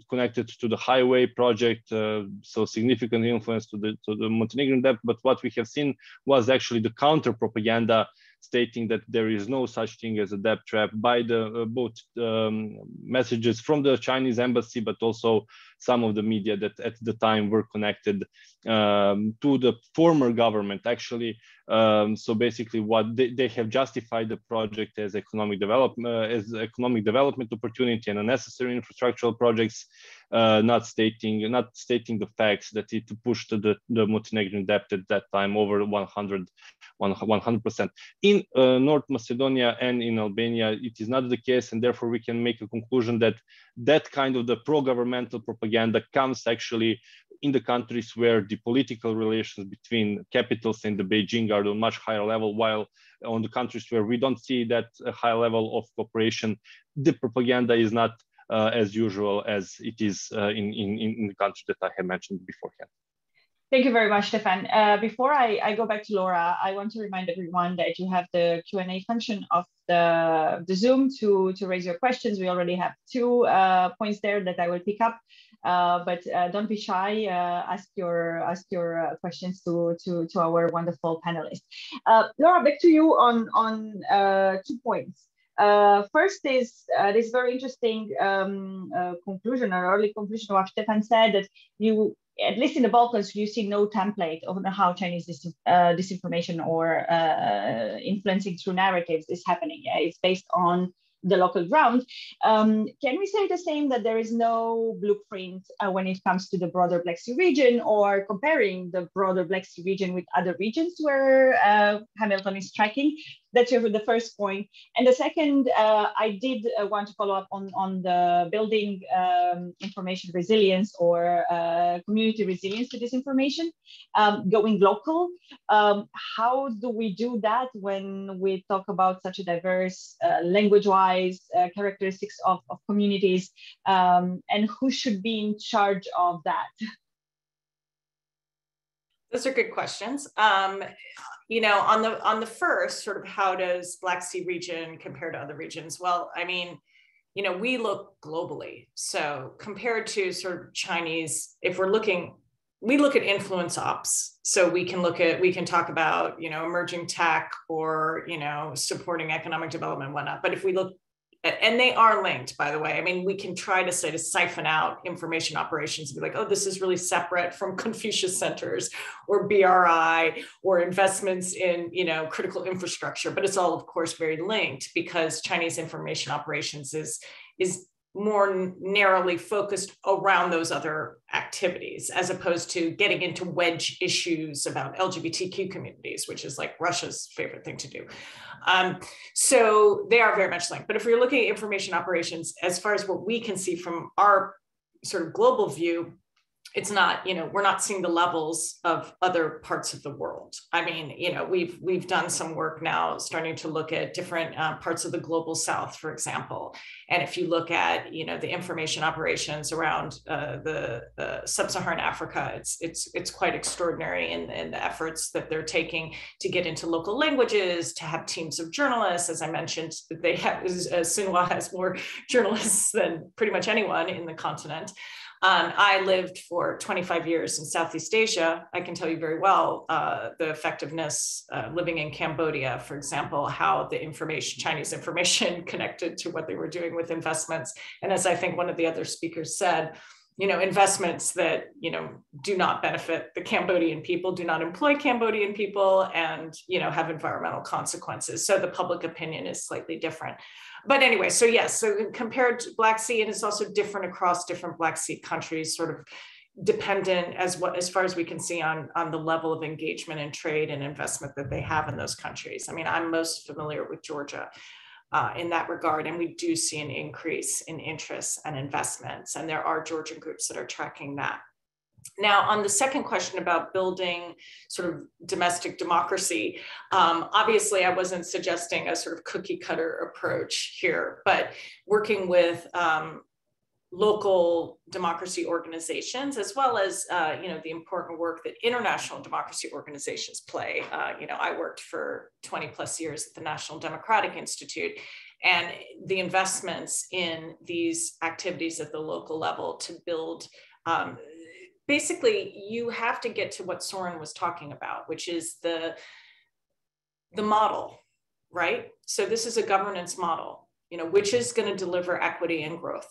connected to the highway project, uh, so significant influence to the to the Montenegrin debt. But what we have seen was actually the counter propaganda stating that there is no such thing as a debt trap by the uh, both um, messages from the Chinese embassy, but also some of the media that at the time were connected um, to the former government. Actually, um, so basically, what they, they have justified the project as economic development, uh, as economic development opportunity and a necessary infrastructural projects, uh, not stating not stating the facts that it pushed the the Montenegrin debt at that time over 100 100%. In uh, North Macedonia and in Albania, it is not the case, and therefore we can make a conclusion that that kind of the pro-governmental propaganda comes actually in the countries where the political relations between capitals and the Beijing are on much higher level, while on the countries where we don't see that high level of cooperation, the propaganda is not uh, as usual as it is uh, in, in, in the country that I have mentioned beforehand. Thank you very much, Stefan. Uh, before I, I go back to Laura, I want to remind everyone that you have the Q&A function of the, the Zoom to, to raise your questions. We already have two uh, points there that I will pick up, uh, but uh, don't be shy. Uh, ask your ask your uh, questions to, to, to our wonderful panelists. Laura, back to you on, on two points. first is this very interesting um, conclusion or early conclusion of what Stefan said that you at least in the Balkans, you see no template of how Chinese dis uh, disinformation or uh, influencing through narratives is happening. Yeah? It's based on the local ground. Um, can we say the same that there is no blueprint uh, when it comes to the broader Black Sea region or comparing the broader Black Sea region with other regions where uh, Hamilton is tracking? That's the first point. And the second, uh, I did uh, want to follow up on, on the building um, information resilience or uh, community resilience to disinformation, um, going local. Um, how do we do that when we talk about such a diverse uh, language-wise uh, characteristics of, of communities um, and who should be in charge of that? Those are good questions. Um, you know, on the on the first, sort of how does Black Sea region compare to other regions? Well, I mean, you know, we look globally. So compared to sort of Chinese, if we're looking, we look at influence ops. So we can look at, we can talk about, you know, emerging tech or, you know, supporting economic development whatnot. But if we look and they are linked by the way. I mean we can try to say to siphon out information operations and be like oh this is really separate from confucius centers or bri or investments in you know critical infrastructure. But it's all of course very linked because chinese information operations is is more narrowly focused around those other activities as opposed to getting into wedge issues about lgbtq communities which is like russia's favorite thing to do. Um, so they are very much linked. But if we're looking at information operations as far as what we can see from our sort of global view it's not you know we're not seeing the levels of other parts of the world. I mean you know we've we've done some work now starting to look at different uh, parts of the global south for example. And if you look at you know the information operations around uh, the, sub-saharan africa it's it's it's quite extraordinary in, in the efforts that they're taking to get into local languages to have teams of journalists. As i mentioned they have uh, Xinhua has more journalists than pretty much anyone in the continent um, I lived for 25 years in Southeast Asia. I can tell you very well uh, the effectiveness uh, living in Cambodia, for example, how the information, Chinese information connected to what they were doing with investments. And as I think one of the other speakers said, you know, investments that, you know, do not benefit the Cambodian people, do not employ Cambodian people and, you know, have environmental consequences. So the public opinion is slightly different but anyway, so yes, so compared to Black Sea, and it's also different across different Black Sea countries, sort of dependent as what as far as we can see on on the level of engagement and trade and investment that they have in those countries. I mean, I'm most familiar with Georgia. Uh, in that regard, and we do see an increase in interest and investments, and there are Georgian groups that are tracking that. Now, on the second question about building sort of domestic democracy, um, obviously I wasn't suggesting a sort of cookie cutter approach here, but working with um, local democracy organizations, as well as uh, you know the important work that international democracy organizations play. Uh, you know, I worked for 20 plus years at the National Democratic Institute, and the investments in these activities at the local level to build um, basically you have to get to what Sorin was talking about, which is the, the model, right? So this is a governance model, you know, which is going to deliver equity and growth.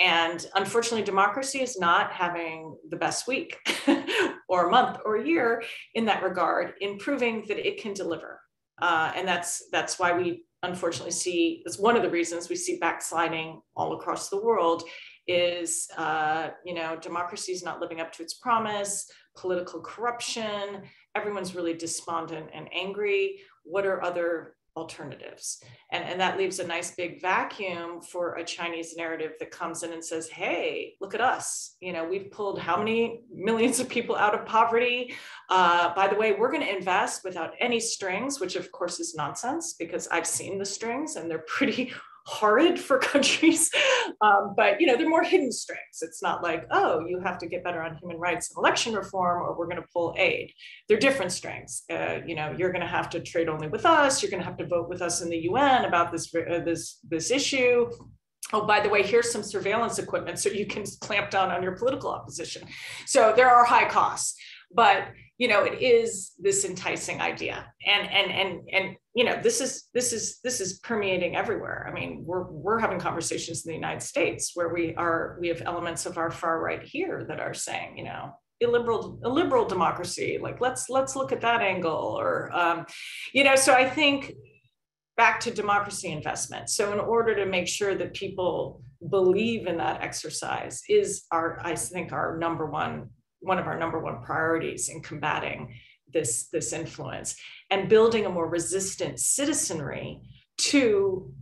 And unfortunately, democracy is not having the best week or month or year in that regard in proving that it can deliver. Uh, and that's that's why we unfortunately see it's one of the reasons we see backsliding all across the world is, uh, you know, democracy is not living up to its promise, political corruption, everyone's really despondent and angry. What are other alternatives? And, and that leaves a nice big vacuum for a Chinese narrative that comes in and says, hey, look at us. You know, we've pulled how many millions of people out of poverty? Uh, by the way, we're going to invest without any strings, which of course is nonsense because I've seen the strings and they're pretty horrid for countries. Um, but you know they're more hidden strengths. It's not like oh you have to get better on human rights and election reform or we're going to pull aid. They're different strengths. Uh, you know you're going to have to trade only with us. You're going to have to vote with us in the un about this uh, this this issue. Oh by the way here's some surveillance equipment so you can clamp down on your political opposition. So there are high costs but you know it is this enticing idea. And and and and you know this is this is this is permeating everywhere. I mean we're we're having conversations in the united states where we are we have elements of our far right here that are saying you know illiberal illiberal democracy like let's let's look at that angle or um, you know so i think back to democracy investment. So in order to make sure that people believe in that exercise is our i think our number one one of our number one priorities in combating this, this influence and building a more resistant citizenry to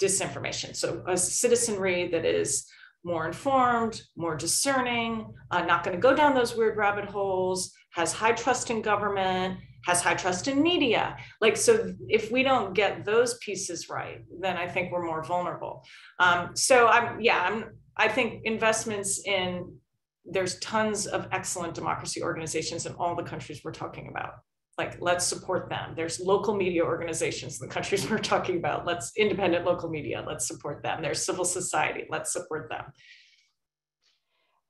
disinformation. So a citizenry that is more informed, more discerning, uh, not going to go down those weird rabbit holes, has high trust in government, has high trust in media. Like, so if we don't get those pieces right, then I think we're more vulnerable. Um, so I'm, yeah, I'm, I think investments in there's tons of excellent democracy organizations in all the countries we're talking about. Like let's support them. There's local media organizations in the countries we're talking about. Let's independent local media let's support them. There's civil society let's support them.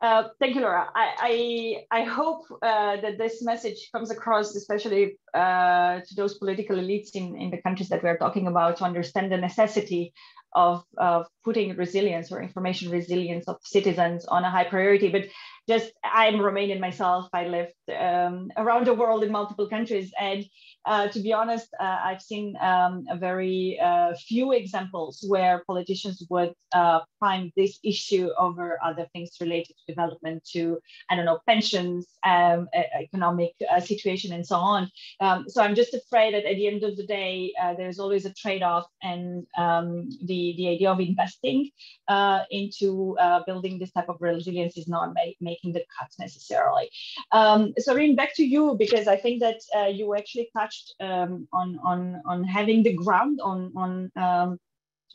Uh, thank you, Laura. I, I, I hope uh, that this message comes across, especially uh, to those political elites in, in the countries that we're talking about, to understand the necessity of, of putting resilience or information resilience of citizens on a high priority. But just I'm Romanian myself. I lived um, around the world in multiple countries, and uh, to be honest, uh, I've seen um, a very uh, few examples where politicians would uh, prime this issue over other things related to development, to I don't know pensions, um, economic uh, situation, and so on. Um, so I'm just afraid that at the end of the day, uh, there's always a trade-off, and um, the the idea of investing uh, into uh, building this type of resilience is not ma making the cuts necessarily. Um, back to you because I think that uh, you actually touched um, on on on having the ground on on um,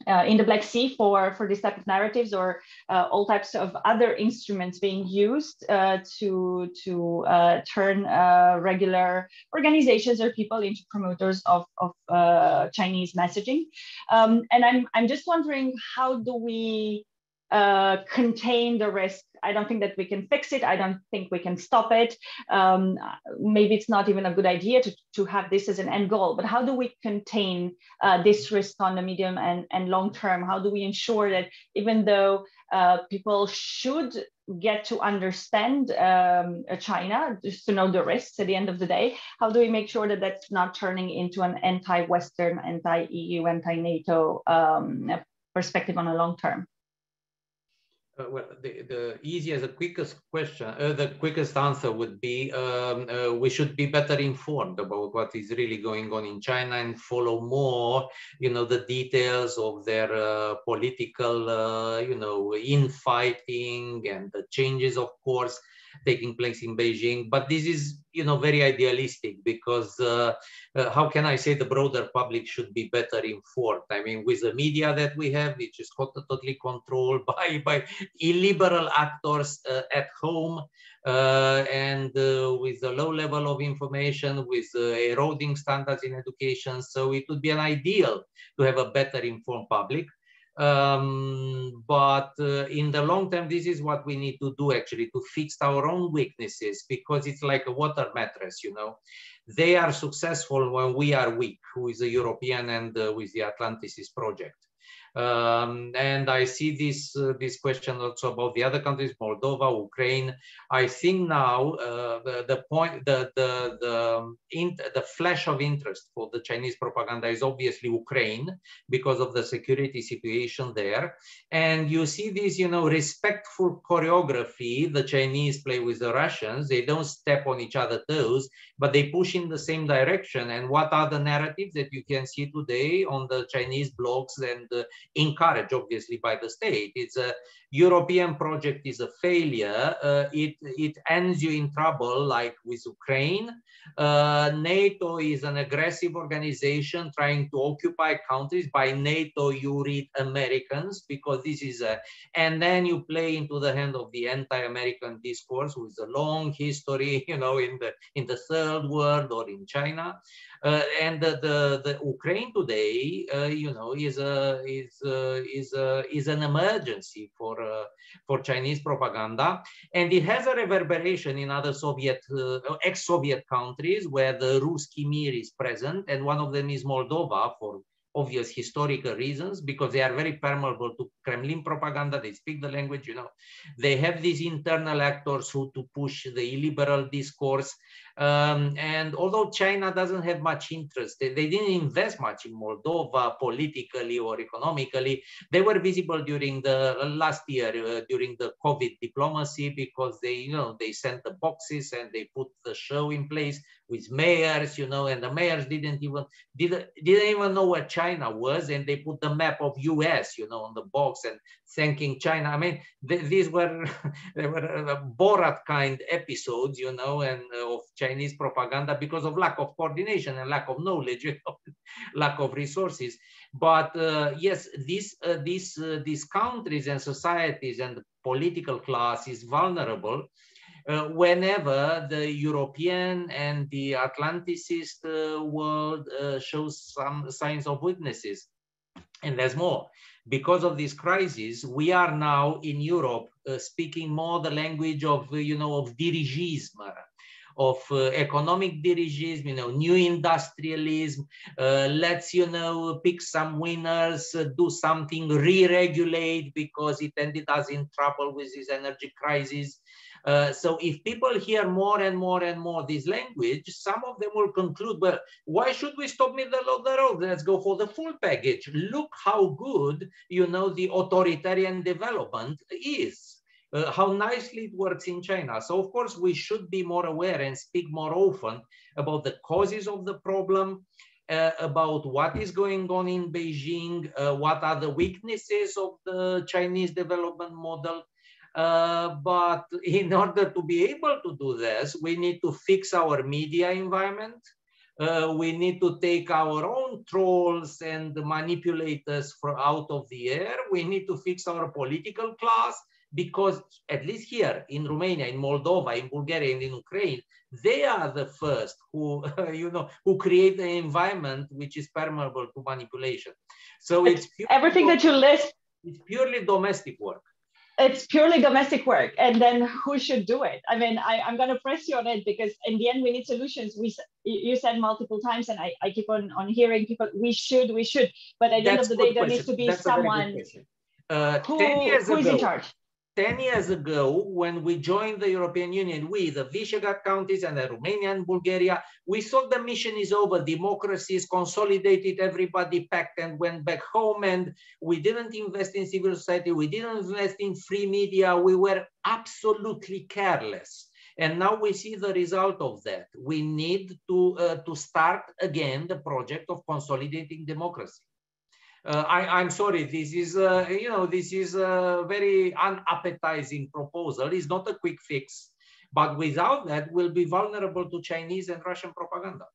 uh, in the Black Sea for, for this type of narratives or uh, all types of other instruments being used uh, to, to uh, turn uh, regular organizations or people into promoters of, of uh, Chinese messaging. Um, and I'm, I'm just wondering, how do we contain the risk I don't think that we can fix it. I don't think we can stop it. Um, maybe it's not even a good idea to, to have this as an end goal, but how do we contain uh, this risk on the medium and, and long term? How do we ensure that even though uh, people should get to understand um, China, just to know the risks at the end of the day, how do we make sure that that's not turning into an anti-Western, anti-EU, anti-NATO um, perspective on a long term? Uh, well, the, the easiest, the quickest question, uh, the quickest answer would be um, uh, we should be better informed about what is really going on in China and follow more, you know, the details of their uh, political, uh, you know, infighting and the changes, of course, taking place in Beijing. But this is, you know, very idealistic because uh, uh, how can I say the broader public should be better informed? I mean, with the media that we have, which is totally controlled by, by illiberal actors uh, at home, uh, and uh, with a low level of information, with uh, eroding standards in education. So it would be an ideal to have a better informed public. Um, but uh, in the long term, this is what we need to do actually to fix our own weaknesses because it's like a water mattress, you know. They are successful when we are weak, is a European and uh, with the Atlanticist project. Um, and I see this uh, this question also about the other countries, Moldova, Ukraine. I think now uh, the, the point, the the the in, the flash of interest for the Chinese propaganda is obviously Ukraine because of the security situation there. And you see this, you know, respectful choreography the Chinese play with the Russians. They don't step on each other's toes, but they push in the same direction. And what are the narratives that you can see today on the Chinese blogs and uh, encouraged obviously by the state. It's a European project is a failure. Uh, it, it ends you in trouble like with Ukraine. Uh, NATO is an aggressive organization trying to occupy countries. By NATO, you read Americans because this is a, and then you play into the hand of the anti-American discourse with a long history, you know, in the, in the third world or in China. Uh, and the, the, the, Ukraine today, uh, you know, is a is a, is a, is an emergency for Uh, for Chinese propaganda, and it has a reverberation in other Soviet uh, ex-Soviet countries where the Ruski Mir is present, and one of them is Moldova for obvious historical reasons because they are very permeable to Kremlin propaganda. They speak the language, you know. They have these internal actors who to push the illiberal discourse. Um, and although China doesn't have much interest, they, they, didn't invest much in Moldova politically or economically. They were visible during the last year uh, during the COVID diplomacy because they, you know, they sent the boxes and they put the show in place with mayors, you know, and the mayors didn't even didn't, didn't even know where China was, and they put the map of U.S. you know on the box and thanking China. I mean, th these were they were uh, Borat kind episodes, you know, and uh, of Chinese propaganda because of lack of coordination and lack of knowledge, lack of resources. But uh, yes, these uh, these uh, these countries and societies and political class is vulnerable uh, whenever the European and the Atlanticist uh, world uh, shows some signs of weaknesses. And there's more. Because of this crisis, we are now in Europe uh, speaking more the language of, you know, of dirigism, of uh, economic dirigism, you know, new industrialism. Uh, let's, you know, pick some winners, uh, do something, re-regulate because it ended us in trouble with this energy crisis. Uh, so if people hear more and more and more this language, some of them will conclude, well, why should we stop middle of the road? Let's go for the full package. Look how good, you know, the authoritarian development is. Uh, how nicely it works in China. So of course we should be more aware and speak more often about the causes of the problem, uh, about what is going on in Beijing, uh, what are the weaknesses of the Chinese development model, uh, but in order to be able to do this, we need to fix our media environment. Uh, we need to take our own trolls and manipulators for out of the air. We need to fix our political class because at least here in Romania, in Moldova, in Bulgaria, and in Ukraine, they are the first who, you know, who create an environment which is permeable to manipulation. So it's, it's everything that you list. It's purely domestic work. It's purely domestic work and then who should do it? I mean I, am going to press you on it because in the end we need solutions. We you said multiple times and i, I keep on on hearing people we should we should. But at the end of the day there needs to be That's someone uh, who, who ago, is in charge 10 years ago, when we joined the European Union, we, the Visegrad countries and the Romania and Bulgaria, we thought the mission is over. Democracy is consolidated, everybody packed and went back home. And we didn't invest in civil society. We didn't invest in free media. We were absolutely careless. And now we see the result of that. We need to, uh, to start again the project of consolidating democracy. Uh, I, am sorry, this is, uh, you know, this is a very unappetizing proposal. It's not a quick fix, but without that, we'll be vulnerable to Chinese and Russian propaganda.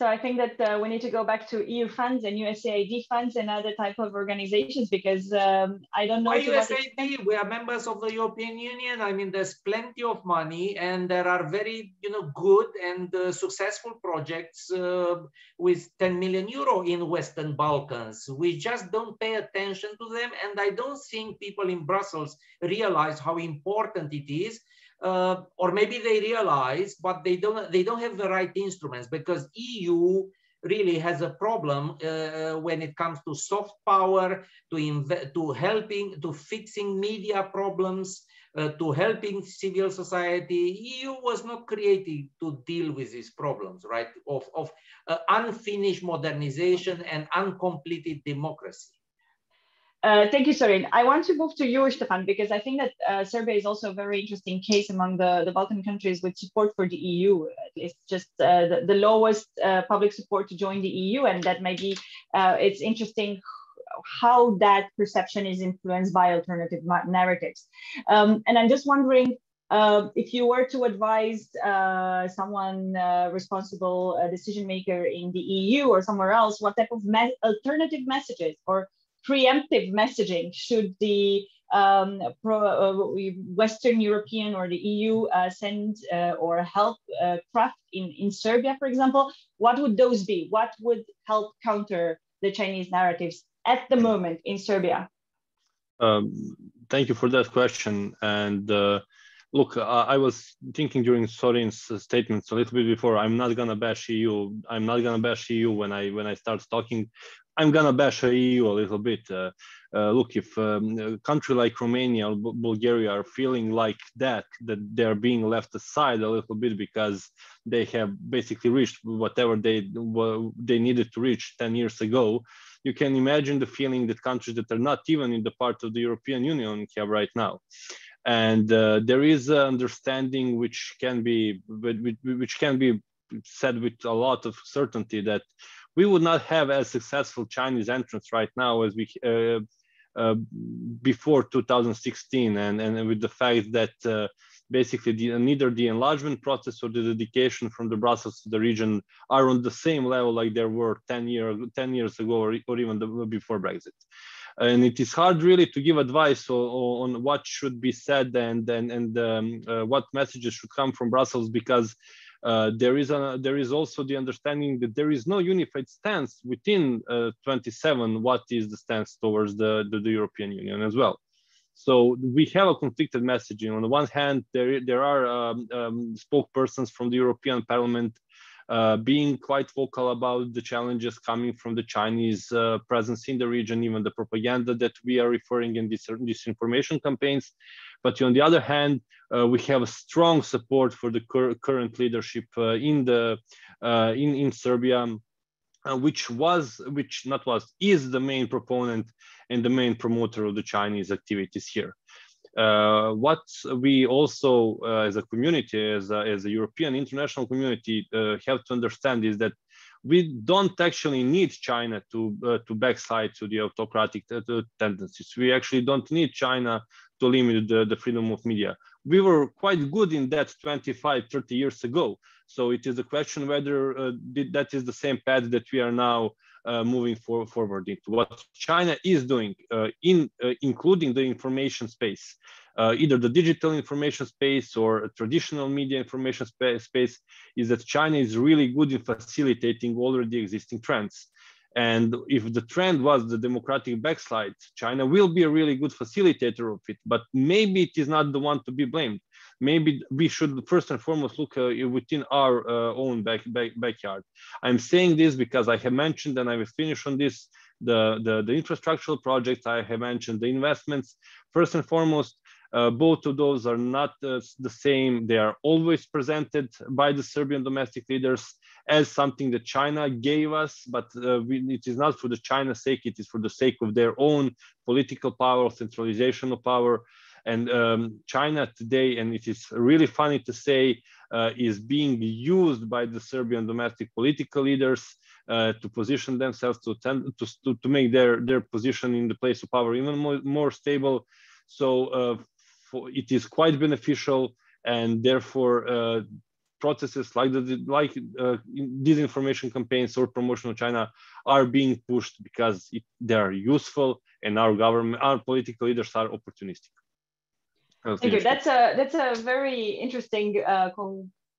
So I think that uh, we need to go back to EU funds and USAID funds and other type of organizations because um, I don't know. Why USAID? We are members of the European Union. I mean, there's plenty of money, and there are very, you know, good and uh, successful projects uh, with 10 million euro in Western Balkans. We just don't pay attention to them, and I don't think people in Brussels realize how important it is uh, or maybe they realize, but they don't they don't have the right instruments because EU really has a problem uh, when it comes to soft power, to to helping to fixing media problems, uh, to helping civil society. EU was not created to deal with these problems, right? Of of uh, unfinished modernization and uncompleted democracy. Uh, thank you, Sorin. I want to move to you, Stefan, because I think that uh, Serbia is also a very interesting case among the, the Balkan countries with support for the EU. It's just uh, the, the, lowest uh, public support to join the EU, and that maybe uh, it's interesting how that perception is influenced by alternative narratives. Um, and I'm just wondering uh, if you were to advise uh, someone uh, responsible a decision maker in the EU or somewhere else, what type of me alternative messages or preemptive messaging should the um, pro, uh, Western European or the EU uh, send uh, or help craft in, in Serbia, for example, what would those be? What would help counter the Chinese narratives at the moment in Serbia? Um, thank you for that question. And uh, look, I was thinking during Sorin's statements a little bit before. I'm not gonna bash EU. I'm not gonna bash EU when I when I start talking I'm gonna bash the EU a little bit. Uh, uh, look, if um, a country like Romania or Bulgaria are feeling like that, that they're being left aside a little bit because they have basically reached whatever they they needed to reach 10 years ago, you can imagine the feeling that countries that are not even in the part of the European Union have right now. And uh, there is an understanding which can be which can be said with a lot of certainty that we would not have as successful Chinese entrance right now as we uh, uh, before 2016, and and with the fact that uh, basically the, neither the enlargement process or the dedication from the Brussels to the region are on the same level like there were 10 years 10 years ago or, or even the, before Brexit. And it is hard really to give advice on, on what should be said and and and um, uh, what messages should come from Brussels because uh, there is a there is also the understanding that there is no unified stance within uh, 27 what is the stance towards the, the, the European Union as well. So we have a conflicted messaging. On the one hand, there there are um, um, spokespersons from the European Parliament uh, being quite vocal about the challenges coming from the Chinese uh, presence in the region, even the propaganda that we are referring in these disinformation campaigns. But on the other hand, uh, we have a strong support for the cur current leadership uh, in the uh, in in Serbia, uh, which was which not was is the main proponent and the main promoter of the Chinese activities here. Uh, what we also, uh, as a community, as a, as a European international community, have to understand is that we don't actually need China to uh, to backslide to the autocratic tendencies. We actually don't need China to limit the, the freedom of media. We were quite good in that 25, 30 years ago. So it is a question whether uh, that is the same path that we are now uh, moving for, forward into. What China is doing, uh, in uh, including the information space, either the digital information space or traditional media information spa space, is that China is really good in facilitating already existing trends. And if the trend was the democratic backslide, China will be a really good facilitator of it, but maybe it is not the one to be blamed maybe we should first and foremost look uh, within our uh, own back, back, backyard. I'm saying this because I have mentioned, and I will finish on this, the, the, the infrastructural projects I have mentioned, the investments. First and foremost, uh, both of those are not uh, the same. They are always presented by the Serbian domestic leaders as something that China gave us, but uh, we, it is not for the China's sake, it is for the sake of their own political power, centralization of power, and um, China today, and it is really funny to say, uh, is being used by the Serbian domestic political leaders uh, to position themselves to, to, to make their, their position in the place of power even more, more stable. So uh, for, it is quite beneficial and therefore uh, processes like the like uh, disinformation campaigns or promotion of China are being pushed because it, they are useful and our government, our political leaders are opportunistic. Thank you. That's a that's a very interesting uh, con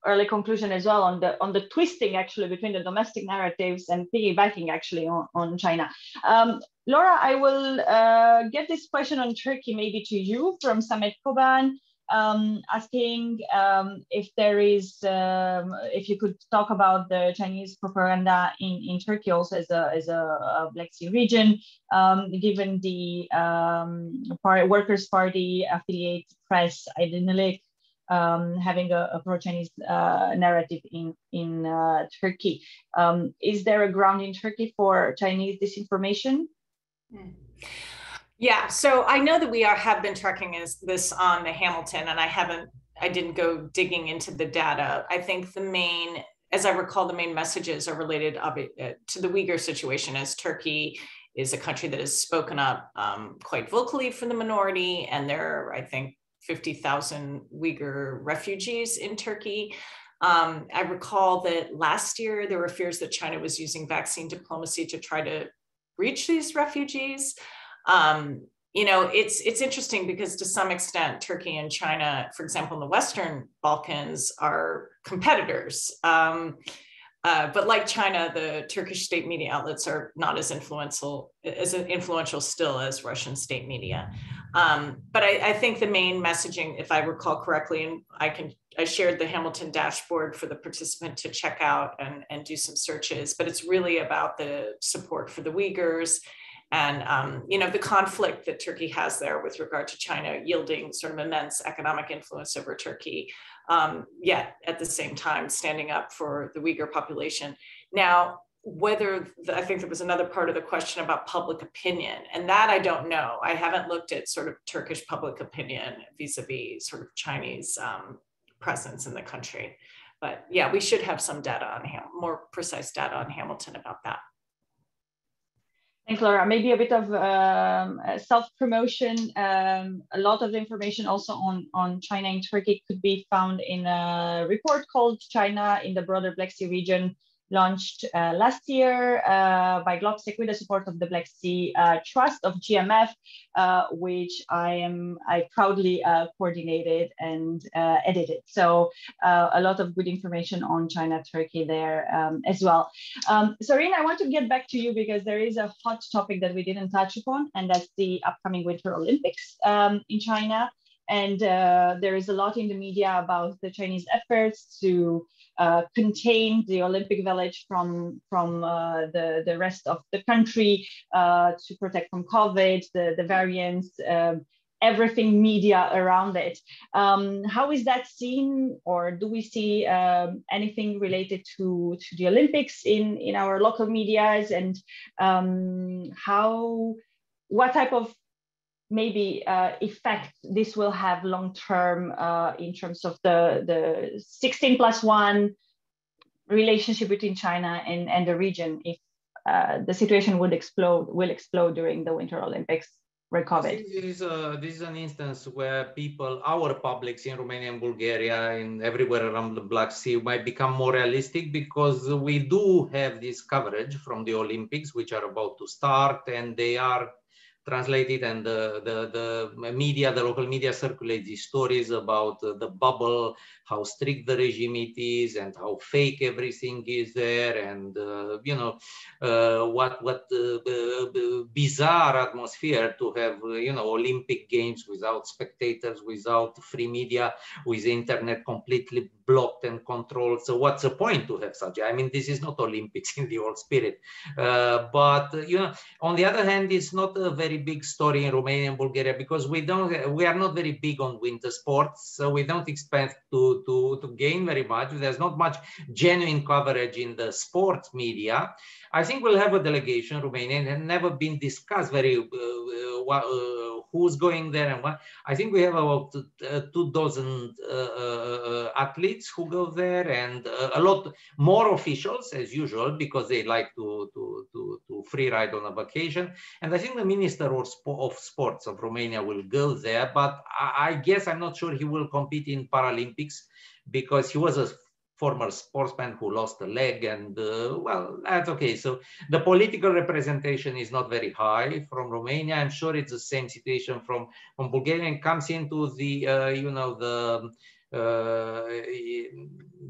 early conclusion as well on the on the twisting actually between the domestic narratives and piggybacking actually on, on China. Um, Laura, I will uh, get this question on Turkey maybe to you from Samet Koban um, asking um, if there is, um, if you could talk about the Chinese propaganda in, in Turkey also as a, as a, a Black Sea region, um, given the um, Workers' Party affiliate press, Aydınlık, um, having a, a pro-Chinese uh, narrative in, in uh, Turkey. is there a ground in Turkey for Chinese disinformation? Mm. Yeah, so I know that we are have been tracking this on the Hamilton, and I haven't, I didn't go digging into the data. I think the main, as I recall, the main messages are related uh, to the Uyghur situation, as Turkey is a country that has spoken up um, quite vocally for the minority, and there are, I think, 50,000 Uyghur refugees in Turkey. Um, I recall that last year there were fears that China was using vaccine diplomacy to try to reach these refugees. Um, you know, it's it's interesting because to some extent, Turkey and China, for example, in the Western Balkans, are competitors. Um, uh, but like China, the Turkish state media outlets are not as influential as influential still as Russian state media. Um, but I, I, think the main messaging, if I recall correctly, and I can I shared the Hamilton dashboard for the participant to check out and, and do some searches, but it's really about the support for the Uyghurs and um, you know the conflict that Turkey has there with regard to China yielding sort of immense economic influence over Turkey, um, yet at the same time standing up for the Uyghur population. Now, whether the, I think there was another part of the question about public opinion, and that I don't know. I haven't looked at sort of Turkish public opinion vis-a-vis sort of Chinese um, presence in the country. But yeah, we should have some data on Ham- more precise data on Hamilton about that. Thanks, Laura. Maybe a bit of um, self-promotion. Um, a lot of information also on, on China and Turkey could be found in a report called China in the broader Black Sea region launched uh, last year uh, by Globsec with the support of the Black Sea uh, Trust of GMF, uh, which I am I proudly uh, coordinated and uh, edited. So a lot of good information on China, Turkey there um, as well. Um, I want to get back to you because there is a hot topic that we didn't touch upon, and that's the upcoming Winter Olympics um, in China. And there is a lot in the media about the Chinese efforts to uh, contain the Olympic Village from, from uh, the, the rest of the country uh, to protect from COVID, the, the variants. Um, everything media around it. Um, how is that seen, or do we see um, anything related to, to the Olympics in, in our local medias, and um, how, what type of maybe uh, effect this will have long term uh, in terms of the, the 16 plus one relationship between China and, and the region if uh, the situation would explode, will explode during the Winter Olympics recovered. This is, a, this is an instance where people, our publics in Romania and Bulgaria and everywhere around the Black Sea might become more realistic because we do have this coverage from the Olympics, which are about to start and they are translated and the, the, the media, the local media circulate these stories about the bubble, how strict the regime it is and how fake everything is there and, uh, you know, uh, what, what uh, bizarre atmosphere to have, uh, you know, Olympic games without spectators, without free media, with internet completely blocked and controlled. So what's the point to have such? I mean, this is not Olympics in the old spirit. Uh, but, you know, on the other hand, it's not a very very big story in Romania and Bulgaria because we don't we are not very big on winter sports, so we don't expect to to to gain very much. There's not much genuine coverage in the sports media. I think we'll have a delegation Romania and never been discussed very uh, uh, uh who's going there and what. I think we have about uh, two dozen uh, uh, athletes who go there and a lot more officials as usual because they like to, to, to, to free ride on a vacation. And I think the Minister of, of Sports of Romania will go there, but I, I guess I'm not sure he will compete in Paralympics because he was a former sportsman who lost a leg and uh, well that's okay. So the political representation is not very high from romania. I'm sure it's the same situation from from bulgaria and comes into the uh, you know the uh,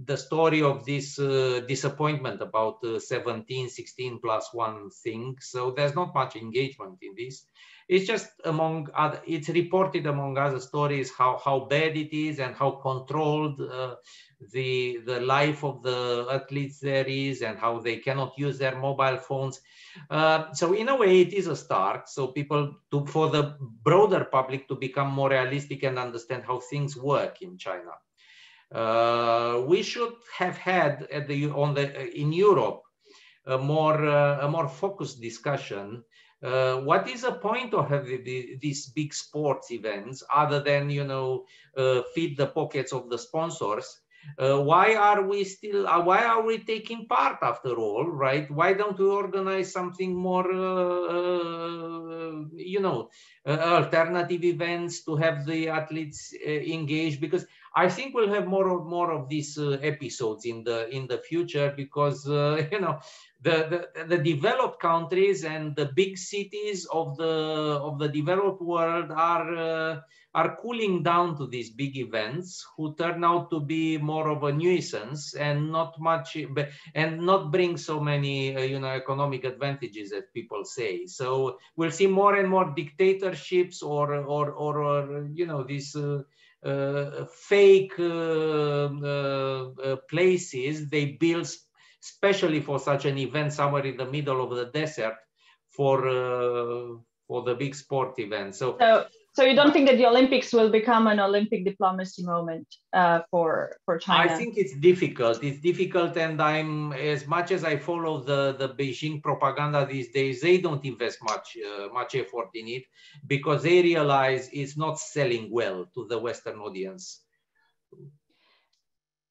the story of this uh, disappointment about uh, 17 16 plus one thing. So there's not much engagement in this it's just among other it's reported among other stories how how bad it is and how controlled uh, the the life of the athletes there is and how they cannot use their mobile phones. Uh, so in a way it is a start. So people to for the broader public to become more realistic and understand how things work in china. Uh, we should have had at the on the in europe a more uh, a more focused discussion uh, what is the point of having the, these big sports events other than you know uh, feed the pockets of the sponsors? Uh, why are we still uh, why are we taking part after all right? Why don't we organize something more uh, uh you know Uh, uh, alternative events to have the athletes uh, engaged because i think we'll have more and more of these uh, episodes in the in the future because you know the, the, the developed countries and the big cities of the of the developed world are are cooling down to these big events who turn out to be more of a nuisance and not much and not bring so many uh, you know economic advantages as people say. So we'll see more and more dictatorships or or or, or you know these uh, uh, fake uh, uh, places they build especially for such an event somewhere in the middle of the desert for for the big sport event. So, so so you don't think that the Olympics will become an Olympic diplomacy moment uh, for for China? I think it's difficult. It's difficult, and I'm as much as I follow the the Beijing propaganda these days, they don't invest much uh, much effort in it because they realize it's not selling well to the Western audience.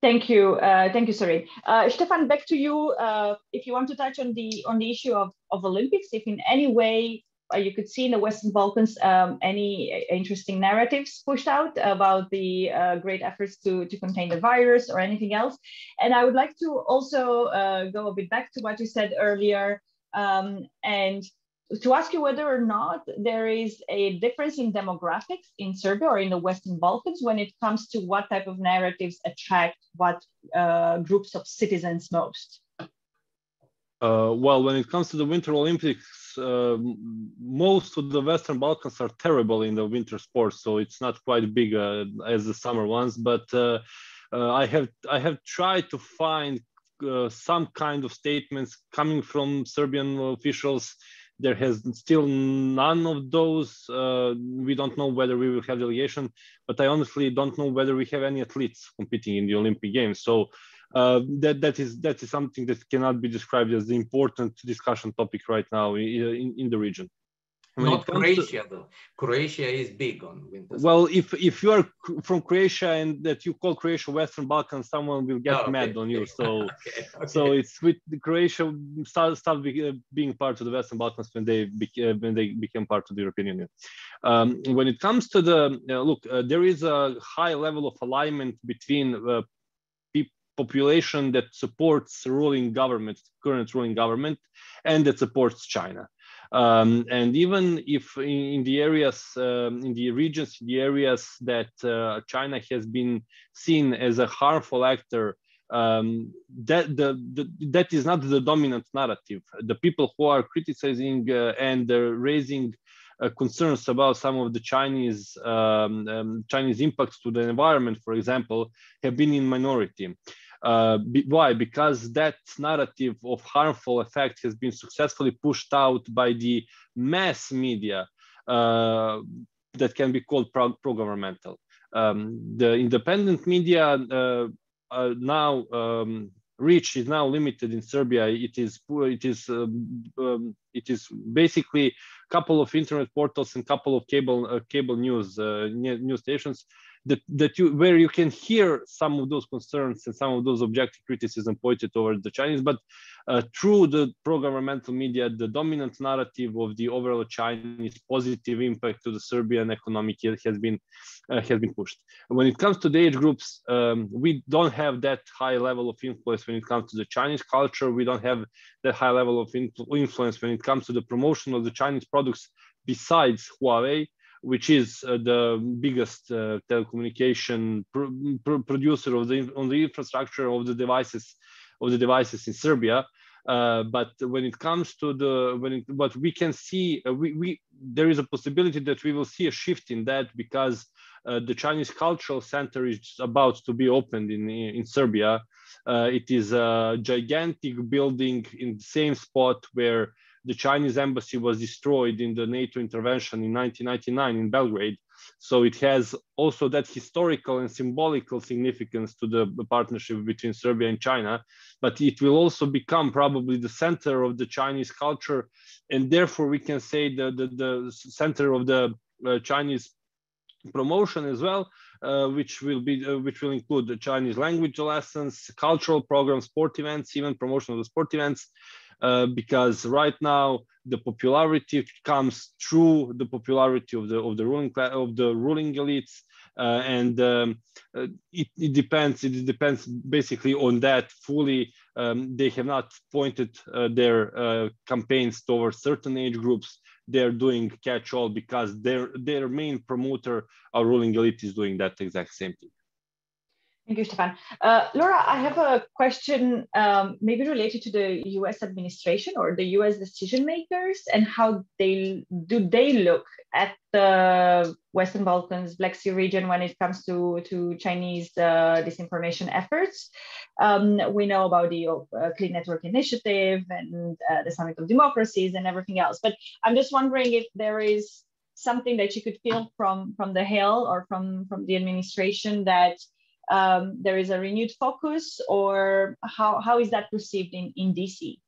Thank you, uh, thank you, Sorin. Uh, Stefan, back to you. Uh, if you want to touch on the on the issue of, of Olympics, if in any way you could see in the Western Balkans um, any interesting narratives pushed out about the uh, great efforts to, to contain the virus or anything else. And I would like to also uh, go a bit back to what you said earlier um, and to ask you whether or not there is a difference in demographics in Serbia or in the Western Balkans when it comes to what type of narratives attract what uh, groups of citizens most. Uh, well, when it comes to the Winter Olympics, uh, most of the Western Balkans are terrible in the winter sports, so it's not quite big uh, as the summer ones. But uh, uh, I have I have tried to find uh, some kind of statements coming from Serbian officials There has still none of those. We don't know whether we will have delegation, but I honestly don't know whether we have any athletes competing in the Olympic Games. So uh, that that is that is something that cannot be described as the important discussion topic right now in, in the region. When Not Croatia, to, though. Croatia is big on winter. Well, if if you are from Croatia and that you call Croatia Western Balkans, someone will get oh, okay, mad on you. So, okay, okay. so it's with Croatia start start uh, being part of the Western Balkans when they uh, when they became part of the European Union. Um, when it comes to the uh, look, uh, there is a high level of alignment between uh, population that supports ruling government, current ruling government, and that supports China. Um, and even if in, in the areas, um, in the regions, the areas that uh, China has been seen as a harmful actor, um, that the, the, that is not the dominant narrative. The people who are criticizing uh, and uh, raising concerns about some of the Chinese um, um, Chinese impacts to the environment, for example, have been in minority. Uh, why? Because that narrative of harmful effect has been successfully pushed out by the mass media uh, that can be called pro-governmental. Um, the independent media uh, uh now um, reach is now limited in Serbia. It is it is um, um, it is basically couple of internet portals and couple of cable uh, cable news uh, news stations that, that you where you can hear some of those concerns and some of those objective criticism pointed towards the Chinese, but uh, through the pro-governmental media, the dominant narrative of the overall Chinese positive impact to the Serbian economic has been uh, has been pushed. When it comes to the age groups, um, we don't have that high level of influence when it comes to the Chinese culture. We don't have that high level of influence when it comes to the promotion of the Chinese products besides Huawei which is uh, the biggest uh, telecommunication pr pr producer of the on the infrastructure of the devices of the devices in Serbia. Uh, but when it comes to the when it, what we can see, uh, we, we there is a possibility that we will see a shift in that because uh, the Chinese Cultural Center is about to be opened in in Serbia. Uh, it is a gigantic building in the same spot where the Chinese embassy was destroyed in the NATO intervention in 1999 in Belgrade. So it has also that historical and symbolical significance to the partnership between Serbia and China, but it will also become probably the center of the Chinese culture. And therefore we can say the, the, the center of the uh, Chinese promotion as well, uh, which will be uh, which will include the Chinese language lessons, cultural programs, sport events, even promotion of the sport events, uh, because right now the popularity comes through the popularity of the of the ruling of the ruling elites uh, and um, uh, it, it, depends it depends basically on that fully. Um, they have not pointed uh, their uh, campaigns towards certain age groups. They're doing catch-all because their their main promoter our ruling elite is doing that exact same thing Thank you, Stefan. Uh, Laura, I have a question um, maybe related to the US administration or the US decision makers and how they do they look at the Western Balkans, Black Sea region when it comes to, to Chinese uh, disinformation efforts. Um, we know about the uh, Clean Network Initiative and uh, the Summit of Democracies and everything else. But I'm just wondering if there is something that you could feel from, from the Hill or from, from the administration that um, there is a renewed focus or how, how is that perceived in, in DC?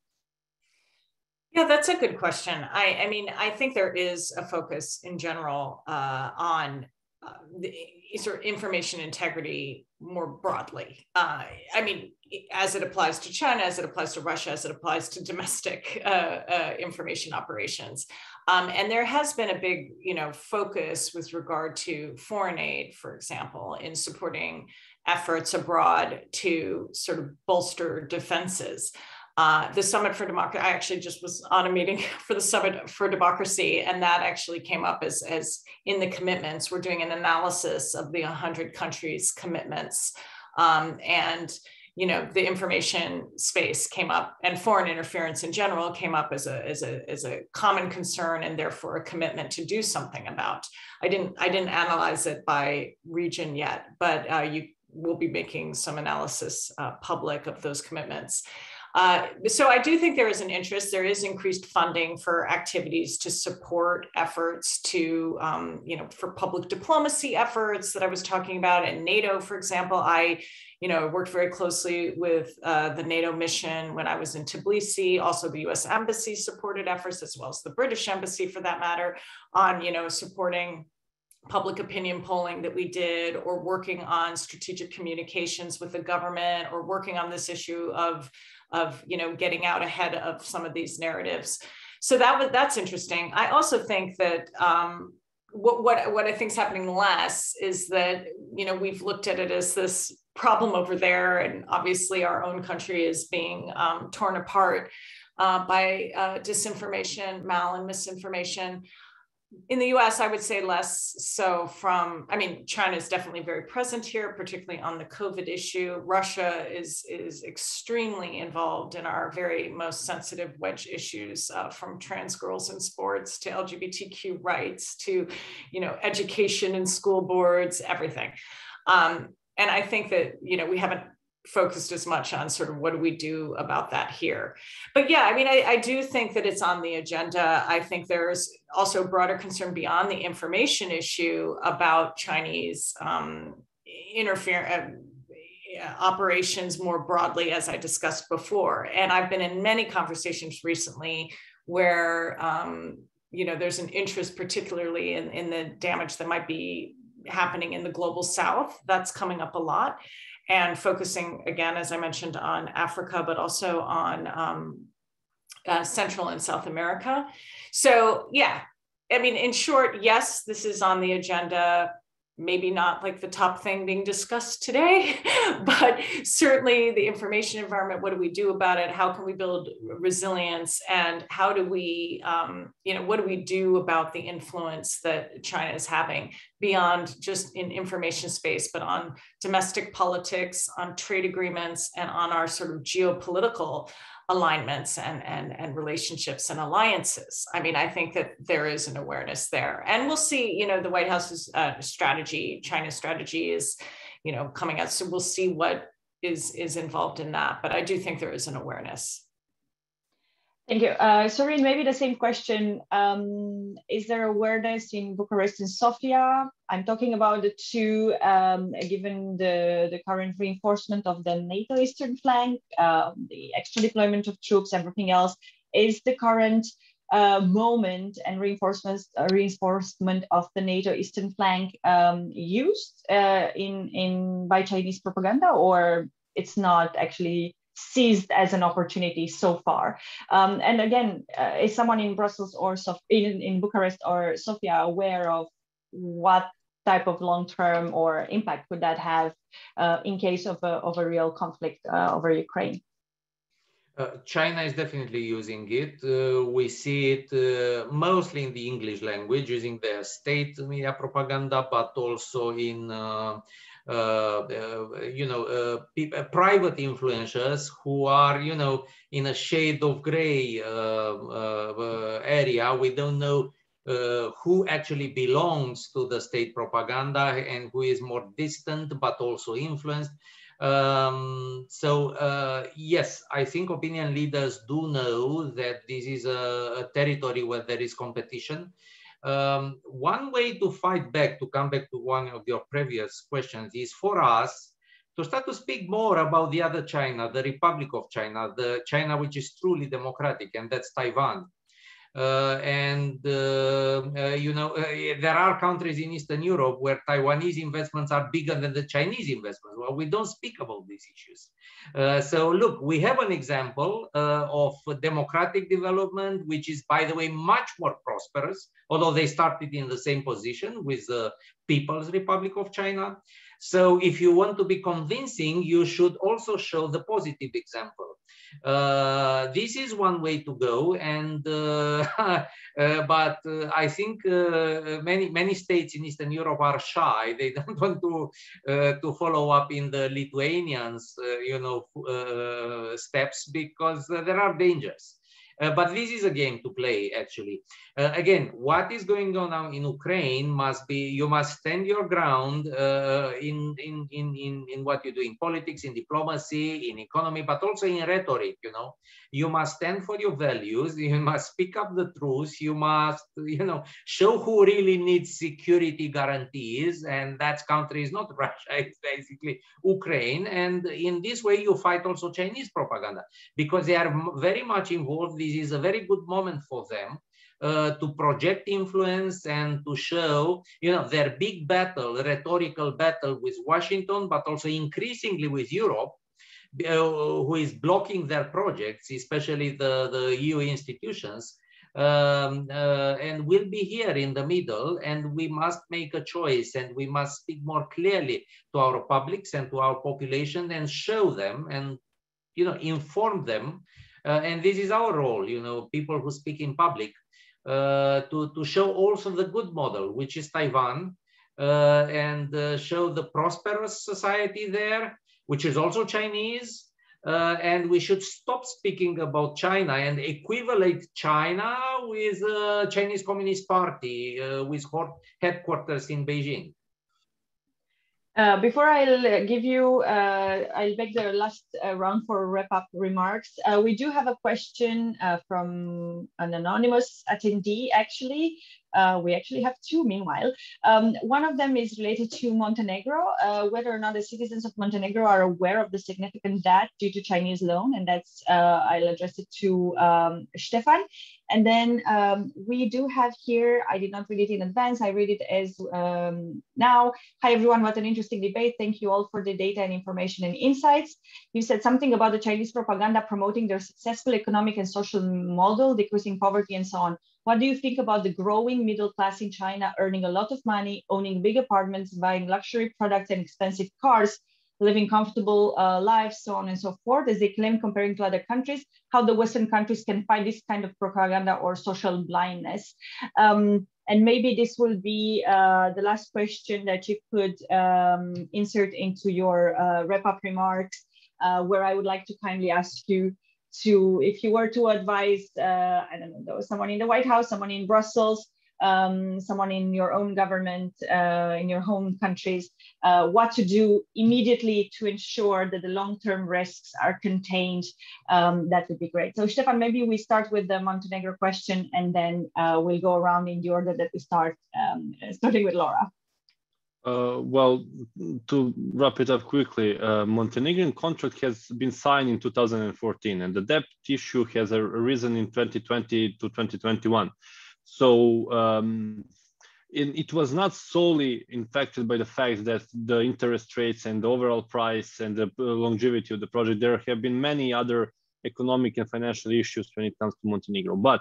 Yeah, that's a good question. I, I mean, I think there is a focus in general uh, on uh, the sort of information integrity more broadly. Uh, I mean, as it applies to China, as it applies to Russia, as it applies to domestic uh, uh, information operations. Um, and there has been a big, you know, focus with regard to foreign aid, for example, in supporting efforts abroad to sort of bolster defenses. Uh, the Summit for Democracy, I actually just was on a meeting for the Summit for Democracy, and that actually came up as, as in the commitments. We're doing an analysis of the 100 countries' commitments. Um, and you know the information space came up and foreign interference in general came up as a as a as a common concern and therefore a commitment to do something about. I didn't i didn't analyze it by region yet but uh, you will be making some analysis uh, public of those commitments Uh, so I do think there is an interest. There is increased funding for activities to support efforts to, um, you know, for public diplomacy efforts that I was talking about. And NATO, for example, I, you know, worked very closely with uh, the NATO mission when I was in Tbilisi. Also, the U.S. Embassy supported efforts, as well as the British Embassy, for that matter, on, you know, supporting public opinion polling that we did or working on strategic communications with the government or working on this issue of of you know getting out ahead of some of these narratives. So that was that's interesting. I also think that um, what, what what i think is happening less is that you know we've looked at it as this problem over there and obviously our own country is being um, torn apart uh, by uh, disinformation mal and misinformation in the US, I would say less so from, I mean, China is definitely very present here, particularly on the COVID issue. Russia is, is extremely involved in our very most sensitive wedge issues, uh, from trans girls in sports to LGBTQ rights to, you know, education and school boards, everything. Um, and I think that, you know, we haven't focused as much on sort of what do we do about that here. But yeah, I mean, I, I, do think that it's on the agenda. I think there's also broader concern beyond the information issue about Chinese um, interference. Uh, operations more broadly, as I discussed before. And I've been in many conversations recently where, um, you know, there's an interest, particularly in, in the damage that might be happening in the global south. That's coming up a lot and focusing again, as I mentioned, on Africa, but also on um, uh, Central and South America. So yeah, I mean, in short, yes, this is on the agenda maybe not like the top thing being discussed today, but certainly the information environment, what do we do about it? How can we build resilience? And how do we, um, you know, what do we do about the influence that China is having beyond just in information space, but on domestic politics, on trade agreements, and on our sort of geopolitical alignments and, and, and relationships and alliances. I mean, I think that there is an awareness there. And we'll see, you know, the White House's uh, strategy, China's strategy is, you know, coming out. So we'll see what is, is involved in that. But I do think there is an awareness. Thank you. Uh, maybe the same question. Um, is there awareness in Bucharest and Sofia? I'm talking about the two, um, given the, the current reinforcement of the NATO eastern flank, uh, the extra deployment of troops, everything else. Is the current uh, moment and reinforcement, uh, reinforcement of the NATO eastern flank um, used uh, in, in by Chinese propaganda, or it's not actually seized as an opportunity so far. Um, and again, uh, is someone in Brussels or Sof- in, in Bucharest or Sofia aware of what type of long-term or impact would that have uh, in case of a, of a real conflict uh, over Ukraine? Uh, China is definitely using it. Uh, we see it uh, mostly in the English language, using their state media propaganda, but also in uh, you know, uh, people, private influencers who are, you know, in a shade of gray area. We don't know uh, who actually belongs to the state propaganda and who is more distant but also influenced. Um, so uh, yes, I think opinion leaders do know that this is a, a territory where there is competition. Um, one way to fight back, to come back to one of your previous questions, is for us to start to speak more about the other China, the Republic of China, the China which is truly democratic, and that's Taiwan. Uh, and uh, uh, you know there are countries in Eastern Europe where Taiwanese investments are bigger than the Chinese investments. Well, we don't speak about these issues. so look, we have an example of democratic development, which is, by the way, much more prosperous, although they started in the same position with the People's Republic of China. So if you want to be convincing, you should also show the positive example. Uh, this is one way to go, and uh, uh, but uh, I think uh, many many states in Eastern Europe are shy. They don't want to to follow up in the Lithuanians, you know, steps because there are dangers. Uh, but this is a game to play, actually. Uh, again, what is going on now in Ukraine must be, you must stand your ground uh, in, in, in, in, in what you do in politics, in diplomacy, in economy, but also in rhetoric, you know. You must stand for your values, you must speak up the truth, you must, you know, show who really needs security guarantees, and that country is not Russia, it's basically Ukraine. And in this way, you fight also Chinese propaganda because they are very much involved this is a very good moment for them uh, to project influence and to show, you know, their big battle, rhetorical battle with Washington, but also increasingly with Europe, uh, who is blocking their projects, especially the, the EU institutions, um, uh, and we'll be here in the middle and we must make a choice and we must speak more clearly to our publics and to our population and show them and you know inform them and this is our role, you know, people who speak in public, uh, to, to show also the good model, which is Taiwan, uh, and show the prosperous society there, which is also Chinese, uh, and we should stop speaking about China and equivalent China with uh, Chinese Communist Party uh, with headquarters in Beijing. Uh, before I'll give you, uh, I'll make the last uh, round for wrap-up remarks. Uh, we do have a question uh, from an anonymous attendee, actually. We actually have two, meanwhile. Um, one of them is related to Montenegro, whether or not the citizens of Montenegro are aware of the significant debt due to Chinese loan, and that's, I'll address it to um, Stefan. And then um, we do have here, I did not read it in advance, I read it as um, now. Hi everyone, what an interesting debate. Thank you all for the data and information and insights. You said something about the Chinese propaganda promoting their successful economic and social model, decreasing poverty and so on. What do you think about the growing middle class in China earning a lot of money, owning big apartments, buying luxury products and expensive cars, living comfortable uh, lives, so on and so forth, as they claim comparing to other countries, how the Western countries can fight this kind of propaganda or social blindness. Um, and maybe this will be uh, the last question that you could um, insert into your uh, wrap-up remarks, uh, where I would like to kindly ask you to, if you were to advise, uh, I don't know, someone in the White House, someone in Brussels, um, someone in your own government, uh, in your home countries, uh, what to do immediately to ensure that the long-term risks are contained, um, that would be great. So Stefan, maybe we start with the Montenegro question and then uh, we'll go around in the order that we start, um, starting with Laura. Uh, well, to wrap it up quickly, uh, Montenegrin contract has been signed in 2014 and the debt issue has arisen in 2020 to 2021. So um, it, it, was not solely infected by the fact that the interest rates and the overall price and the uh, longevity of the project. There have been many other economic and financial issues when it comes to Montenegro. But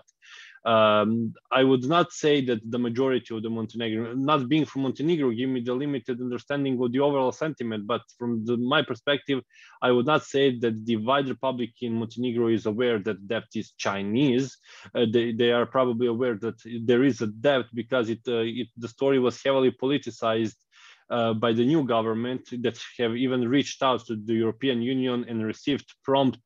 um, I would not say that the majority of the Montenegro, not being from Montenegro, give me the limited understanding of the overall sentiment. But from the, my perspective, I would not say that the wider public in Montenegro is aware that debt is Chinese. Uh, they, they are probably aware that there is a debt because it, uh, it the story was heavily politicized uh, by the new government that have even reached out to the European Union and received prompt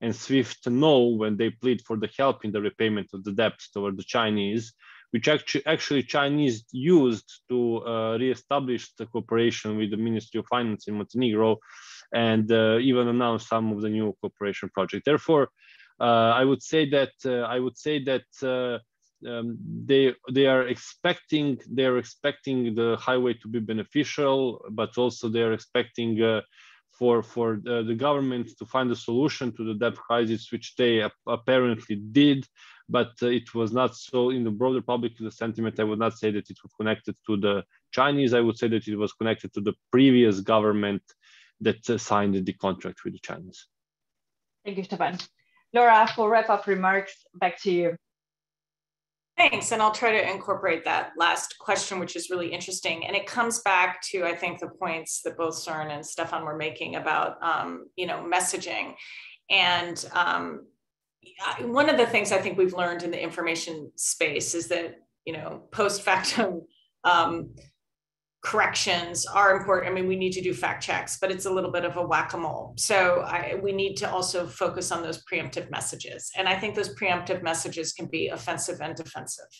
and SWIFT no when they plead for the help in the repayment of the debt toward the Chinese, which actually, actually Chinese used to uh, reestablish the cooperation with the Ministry of Finance in Montenegro and uh, even announce some of the new cooperation project. Therefore, uh, I would say that uh, I would say that uh, um, they they are expecting they are expecting the highway to be beneficial, but also they are expecting uh, for for the, the, government to find a solution to the debt crisis, which they apparently did, but uh, it was not so in the broader public the sentiment. I would not say that it was connected to the Chinese. I would say that it was connected to the previous government that uh, signed the contract with the Chinese. Thank you, Stefan. Laura, for wrap-up remarks, back to you. Thanks. And I'll try to incorporate that last question, which is really interesting. And it comes back to, I think, the points that both Sorin and Stefan were making about, um, you know, messaging. And um, one of the things I think we've learned in the information space is that, you know, post factum um, corrections are important. I mean, we need to do fact checks, but it's a little bit of a whack-a-mole. So I, we need to also focus on those preemptive messages. And I think those preemptive messages can be offensive and defensive.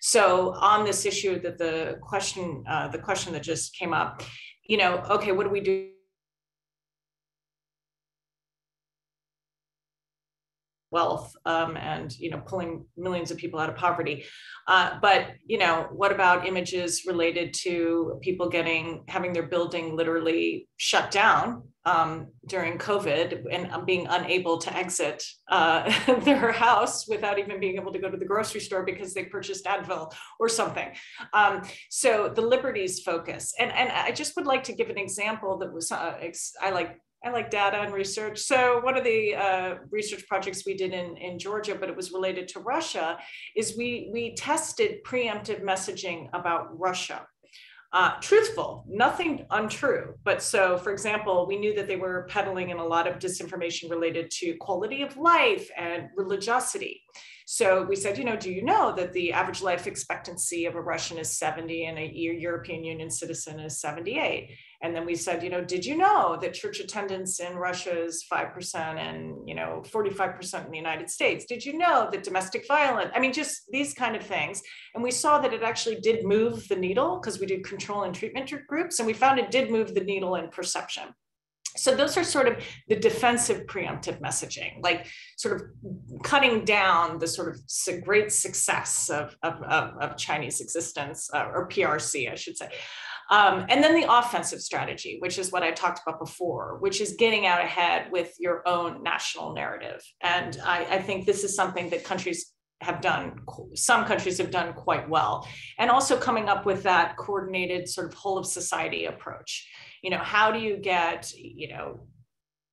So on this issue that the question, uh, the question that just came up, you know, okay, what do we do wealth um, and you know pulling millions of people out of poverty. Uh, but you know what about images related to people getting having their building literally shut down um, during covid and um, being unable to exit uh, their house without even being able to go to the grocery store because they purchased advil or something? Um, so the liberties focus and and i just would like to give an example that was uh, i like I like data and research. So one of the uh, research projects we did in, in Georgia, but it was related to Russia, is we, we tested preemptive messaging about Russia. Uh, truthful, nothing untrue. But so, for example, we knew that they were peddling in a lot of disinformation related to quality of life and religiosity. So we said, you know, do you know that the average life expectancy of a Russian is 70 and a European Union citizen is 78? And then we said, you know, did you know that church attendance in Russia is 5% and, you know, 45% in the United States? Did you know that domestic violence, I mean, just these kind of things. And we saw that it actually did move the needle because we did control and treatment groups. And we found it did move the needle in perception. So those are sort of the defensive preemptive messaging, like sort of cutting down the sort of great success of, of, of, of Chinese existence, uh, or PRC, I should say. Um, and then the offensive strategy, which is what I talked about before, which is getting out ahead with your own national narrative. And I, I think this is something that countries have done some countries have done quite well and also coming up with that coordinated sort of whole of society approach you know how do you get you know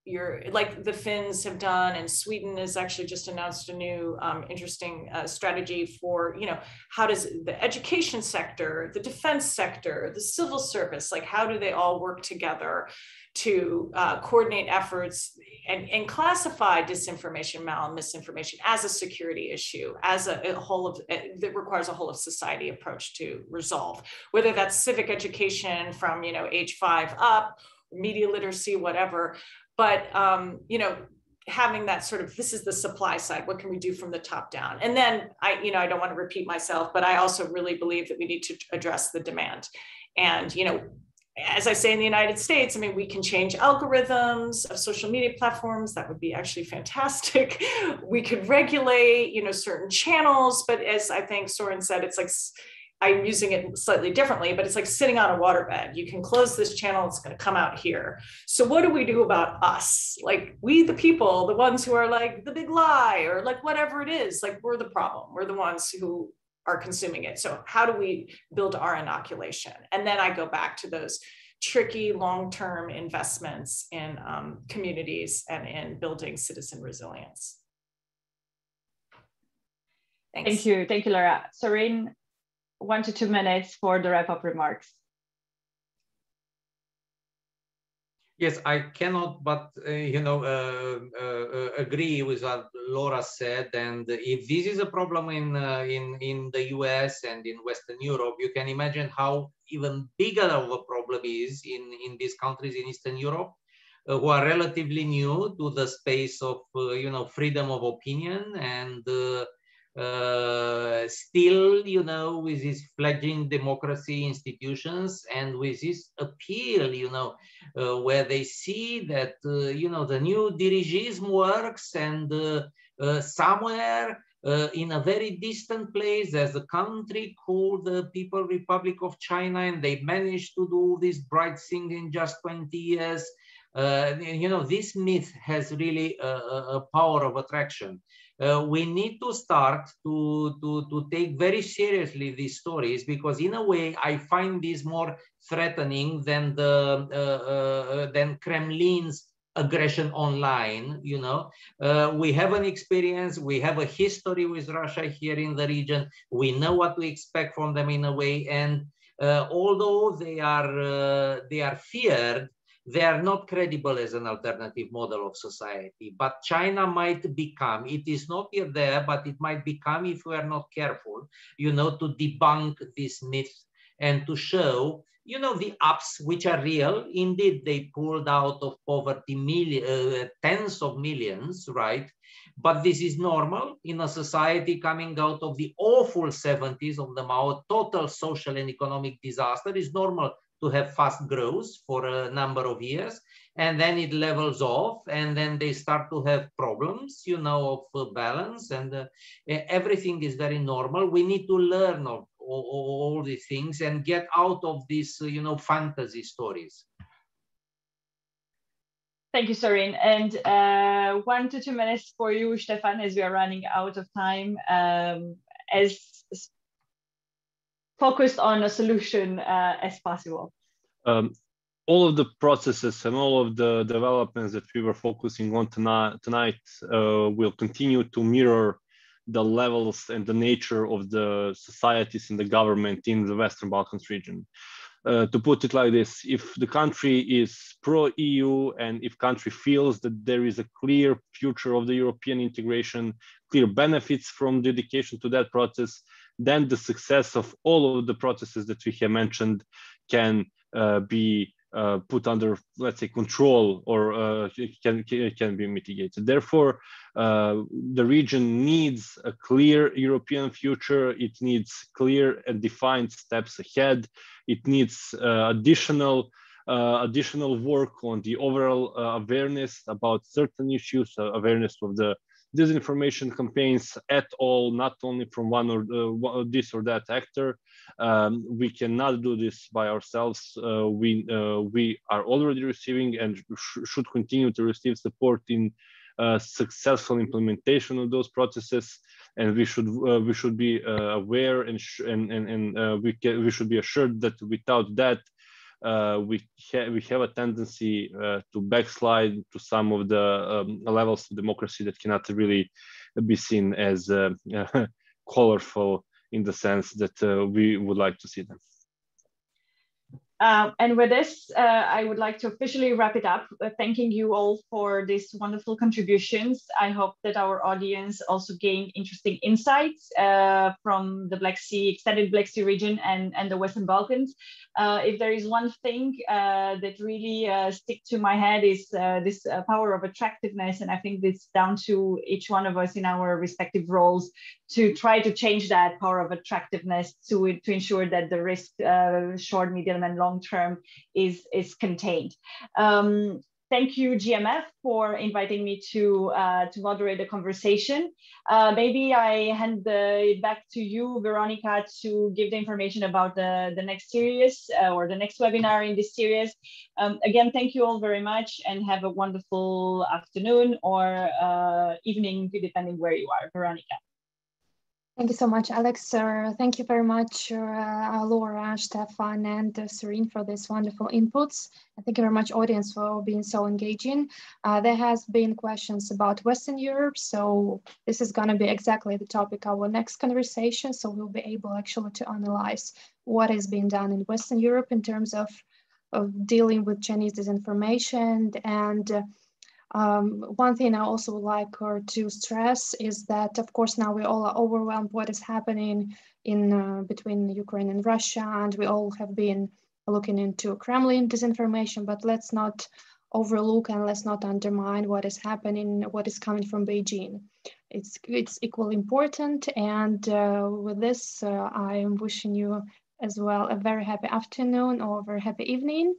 you're like the Finns have done, and Sweden has actually just announced a new um, interesting uh, strategy for, you know, how does the education sector, the defense sector, the civil service, like how do they all work together to uh, coordinate efforts and, and classify disinformation, mal and misinformation as a security issue, as a, a whole of uh, that requires a whole of society approach to resolve, whether that's civic education from, you know, age five up, media literacy, whatever, but um, you know having that sort of this is the supply side what can we do from the top down? And then i you know i don't want to repeat myself but i also really believe that we need to address the demand. And you know as i say in the united states i mean we can change algorithms of social media platforms. That would be actually fantastic. We could regulate you know certain channels but as i think Sorin said it's like I'm using it slightly differently, but it's like sitting on a waterbed. You can close this channel, it's going to come out here. So, what do we do about us? Like, we, the people, the ones who are like the big lie or like whatever it is, like we're the problem. We're the ones who are consuming it. So, how do we build our inoculation? And then I go back to those tricky long term investments in um, communities and in building citizen resilience. Thanks. Thank you. Thank you, Laura. Sorin, one to two minutes for the wrap-up remarks. Yes, I cannot but, uh, you know, uh, uh, agree with what Laura said. And if this is a problem in, uh, in, in the US and in Western Europe, you can imagine how even bigger of a problem is in, in these countries in Eastern Europe. Uh, who are relatively new to the space of, uh, you know, freedom of opinion and uh, still, you know, with these fledgling democracy institutions and with this appeal, you know, uh, where they see that, uh, you know, the new dirigism works and uh, uh, somewhere uh, in a very distant place, there's a country called the People Republic of China, and they managed to do this bright thing in just 20 years. you know, this myth has really a, a power of attraction uh, we need to start to, to, to take very seriously these stories because in a way I find this more threatening than the uh, uh, than Kremlin's aggression online you know? Uh, we have an experience we have a history with russia here in the region we know what to expect from them in a way and uh, although they are uh, they are feared they are not credible as an alternative model of society. But China might become, it is not yet there, but it might become if we are not careful, you know, to debunk this myth and to show you know, the ups, which are real, indeed, they pulled out of poverty million, uh, tens of millions, right? But this is normal in a society coming out of the awful 70s of the Mao, total social and economic disaster. is normal to have fast growth for a number of years and then it levels off and then they start to have problems you know of uh, balance and uh, everything is very normal we need to learn of all, all these things and get out of these uh, you know fantasy stories Thank you, Sorin. And uh, one to two minutes for you, Stefan, as we are running out of time. Um, as focused on a solution uh, as possible. Um, all of the processes and all of the developments that we were focusing on tonight, tonight uh, will continue to mirror the levels and the nature of the societies and the government in the Western Balkans region. Uh, to put it like this, if the country is pro-EU and if country feels that there is a clear future of the European integration, clear benefits from dedication to that process, then the success of all of the processes that we have mentioned can uh, be uh, put under, let's say, control or uh, can, can be mitigated. Therefore, uh, the region needs a clear European future. It needs clear and defined steps ahead. It needs uh, additional uh, additional work on the overall awareness about certain issues, awareness of the disinformation campaigns at all, not only from one or uh, this or that actor. Um, we cannot do this by ourselves. Uh, we uh, we are already receiving and sh should continue to receive support in uh, successful implementation of those processes, and we should uh, we should be uh, aware and and and, and we we should be assured that without that uh, we, ha we have a tendency uh, to backslide to some of the um, levels of democracy that cannot really be seen as uh, colorful in the sense that uh, we would like to see them. Uh, and with this, uh, I would like to officially wrap it up, uh, thanking you all for these wonderful contributions. I hope that our audience also gained interesting insights uh, from the Black Sea, extended Black Sea region and, and the Western Balkans. Uh, if there is one thing uh, that really stick to my head is this power of attractiveness. And I think it's down to each one of us in our respective roles to try to change that power of attractiveness to, to ensure that the risk, short, medium, and long long term is, is contained. Um, thank you, GMF, for inviting me to, uh, to moderate the conversation. Uh, maybe I hand it back to you, Veronica, to give the information about the, the next series uh, or the next webinar in this series. Um, again, thank you all very much and have a wonderful afternoon or uh, evening, depending where you are. Veronica. Thank you so much, Alex. Uh, thank you very much, uh, Laura, Stefan, and uh, Sorin for these wonderful inputs. And thank you very much, audience, for being so engaging. Uh, there has been questions about Western Europe, so this is going to be exactly the topic of our next conversation. So we'll be able actually to analyze what is being done in Western Europe in terms of, of dealing with Chinese disinformation and uh, um, one thing I also would like to stress is that, of course, now we all are overwhelmed what is happening in uh, between Ukraine and Russia, and we all have been looking into Kremlin disinformation, but let's not overlook and let's not undermine what is happening, what is coming from Beijing. It's, it's equally important. And uh, with this, uh, I am wishing you as well a very happy afternoon or a very happy evening.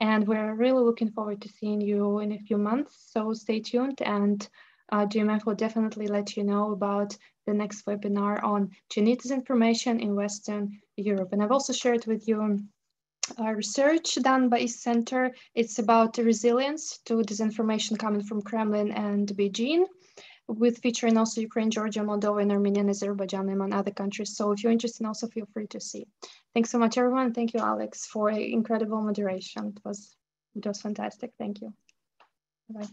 And we're really looking forward to seeing you in a few months. So stay tuned and uh, GMF will definitely let you know about the next webinar on Chinese disinformation in Western Europe. And I've also shared with you uh, research done by East Center. It's about resilience to disinformation coming from Kremlin and Beijing with featuring also Ukraine, Georgia, Moldova, and Armenia, and Azerbaijan, among other countries. So if you're interested, also feel free to see. Thanks so much, everyone. Thank you, Alex, for incredible moderation. It was, it was fantastic. Thank you. Bye.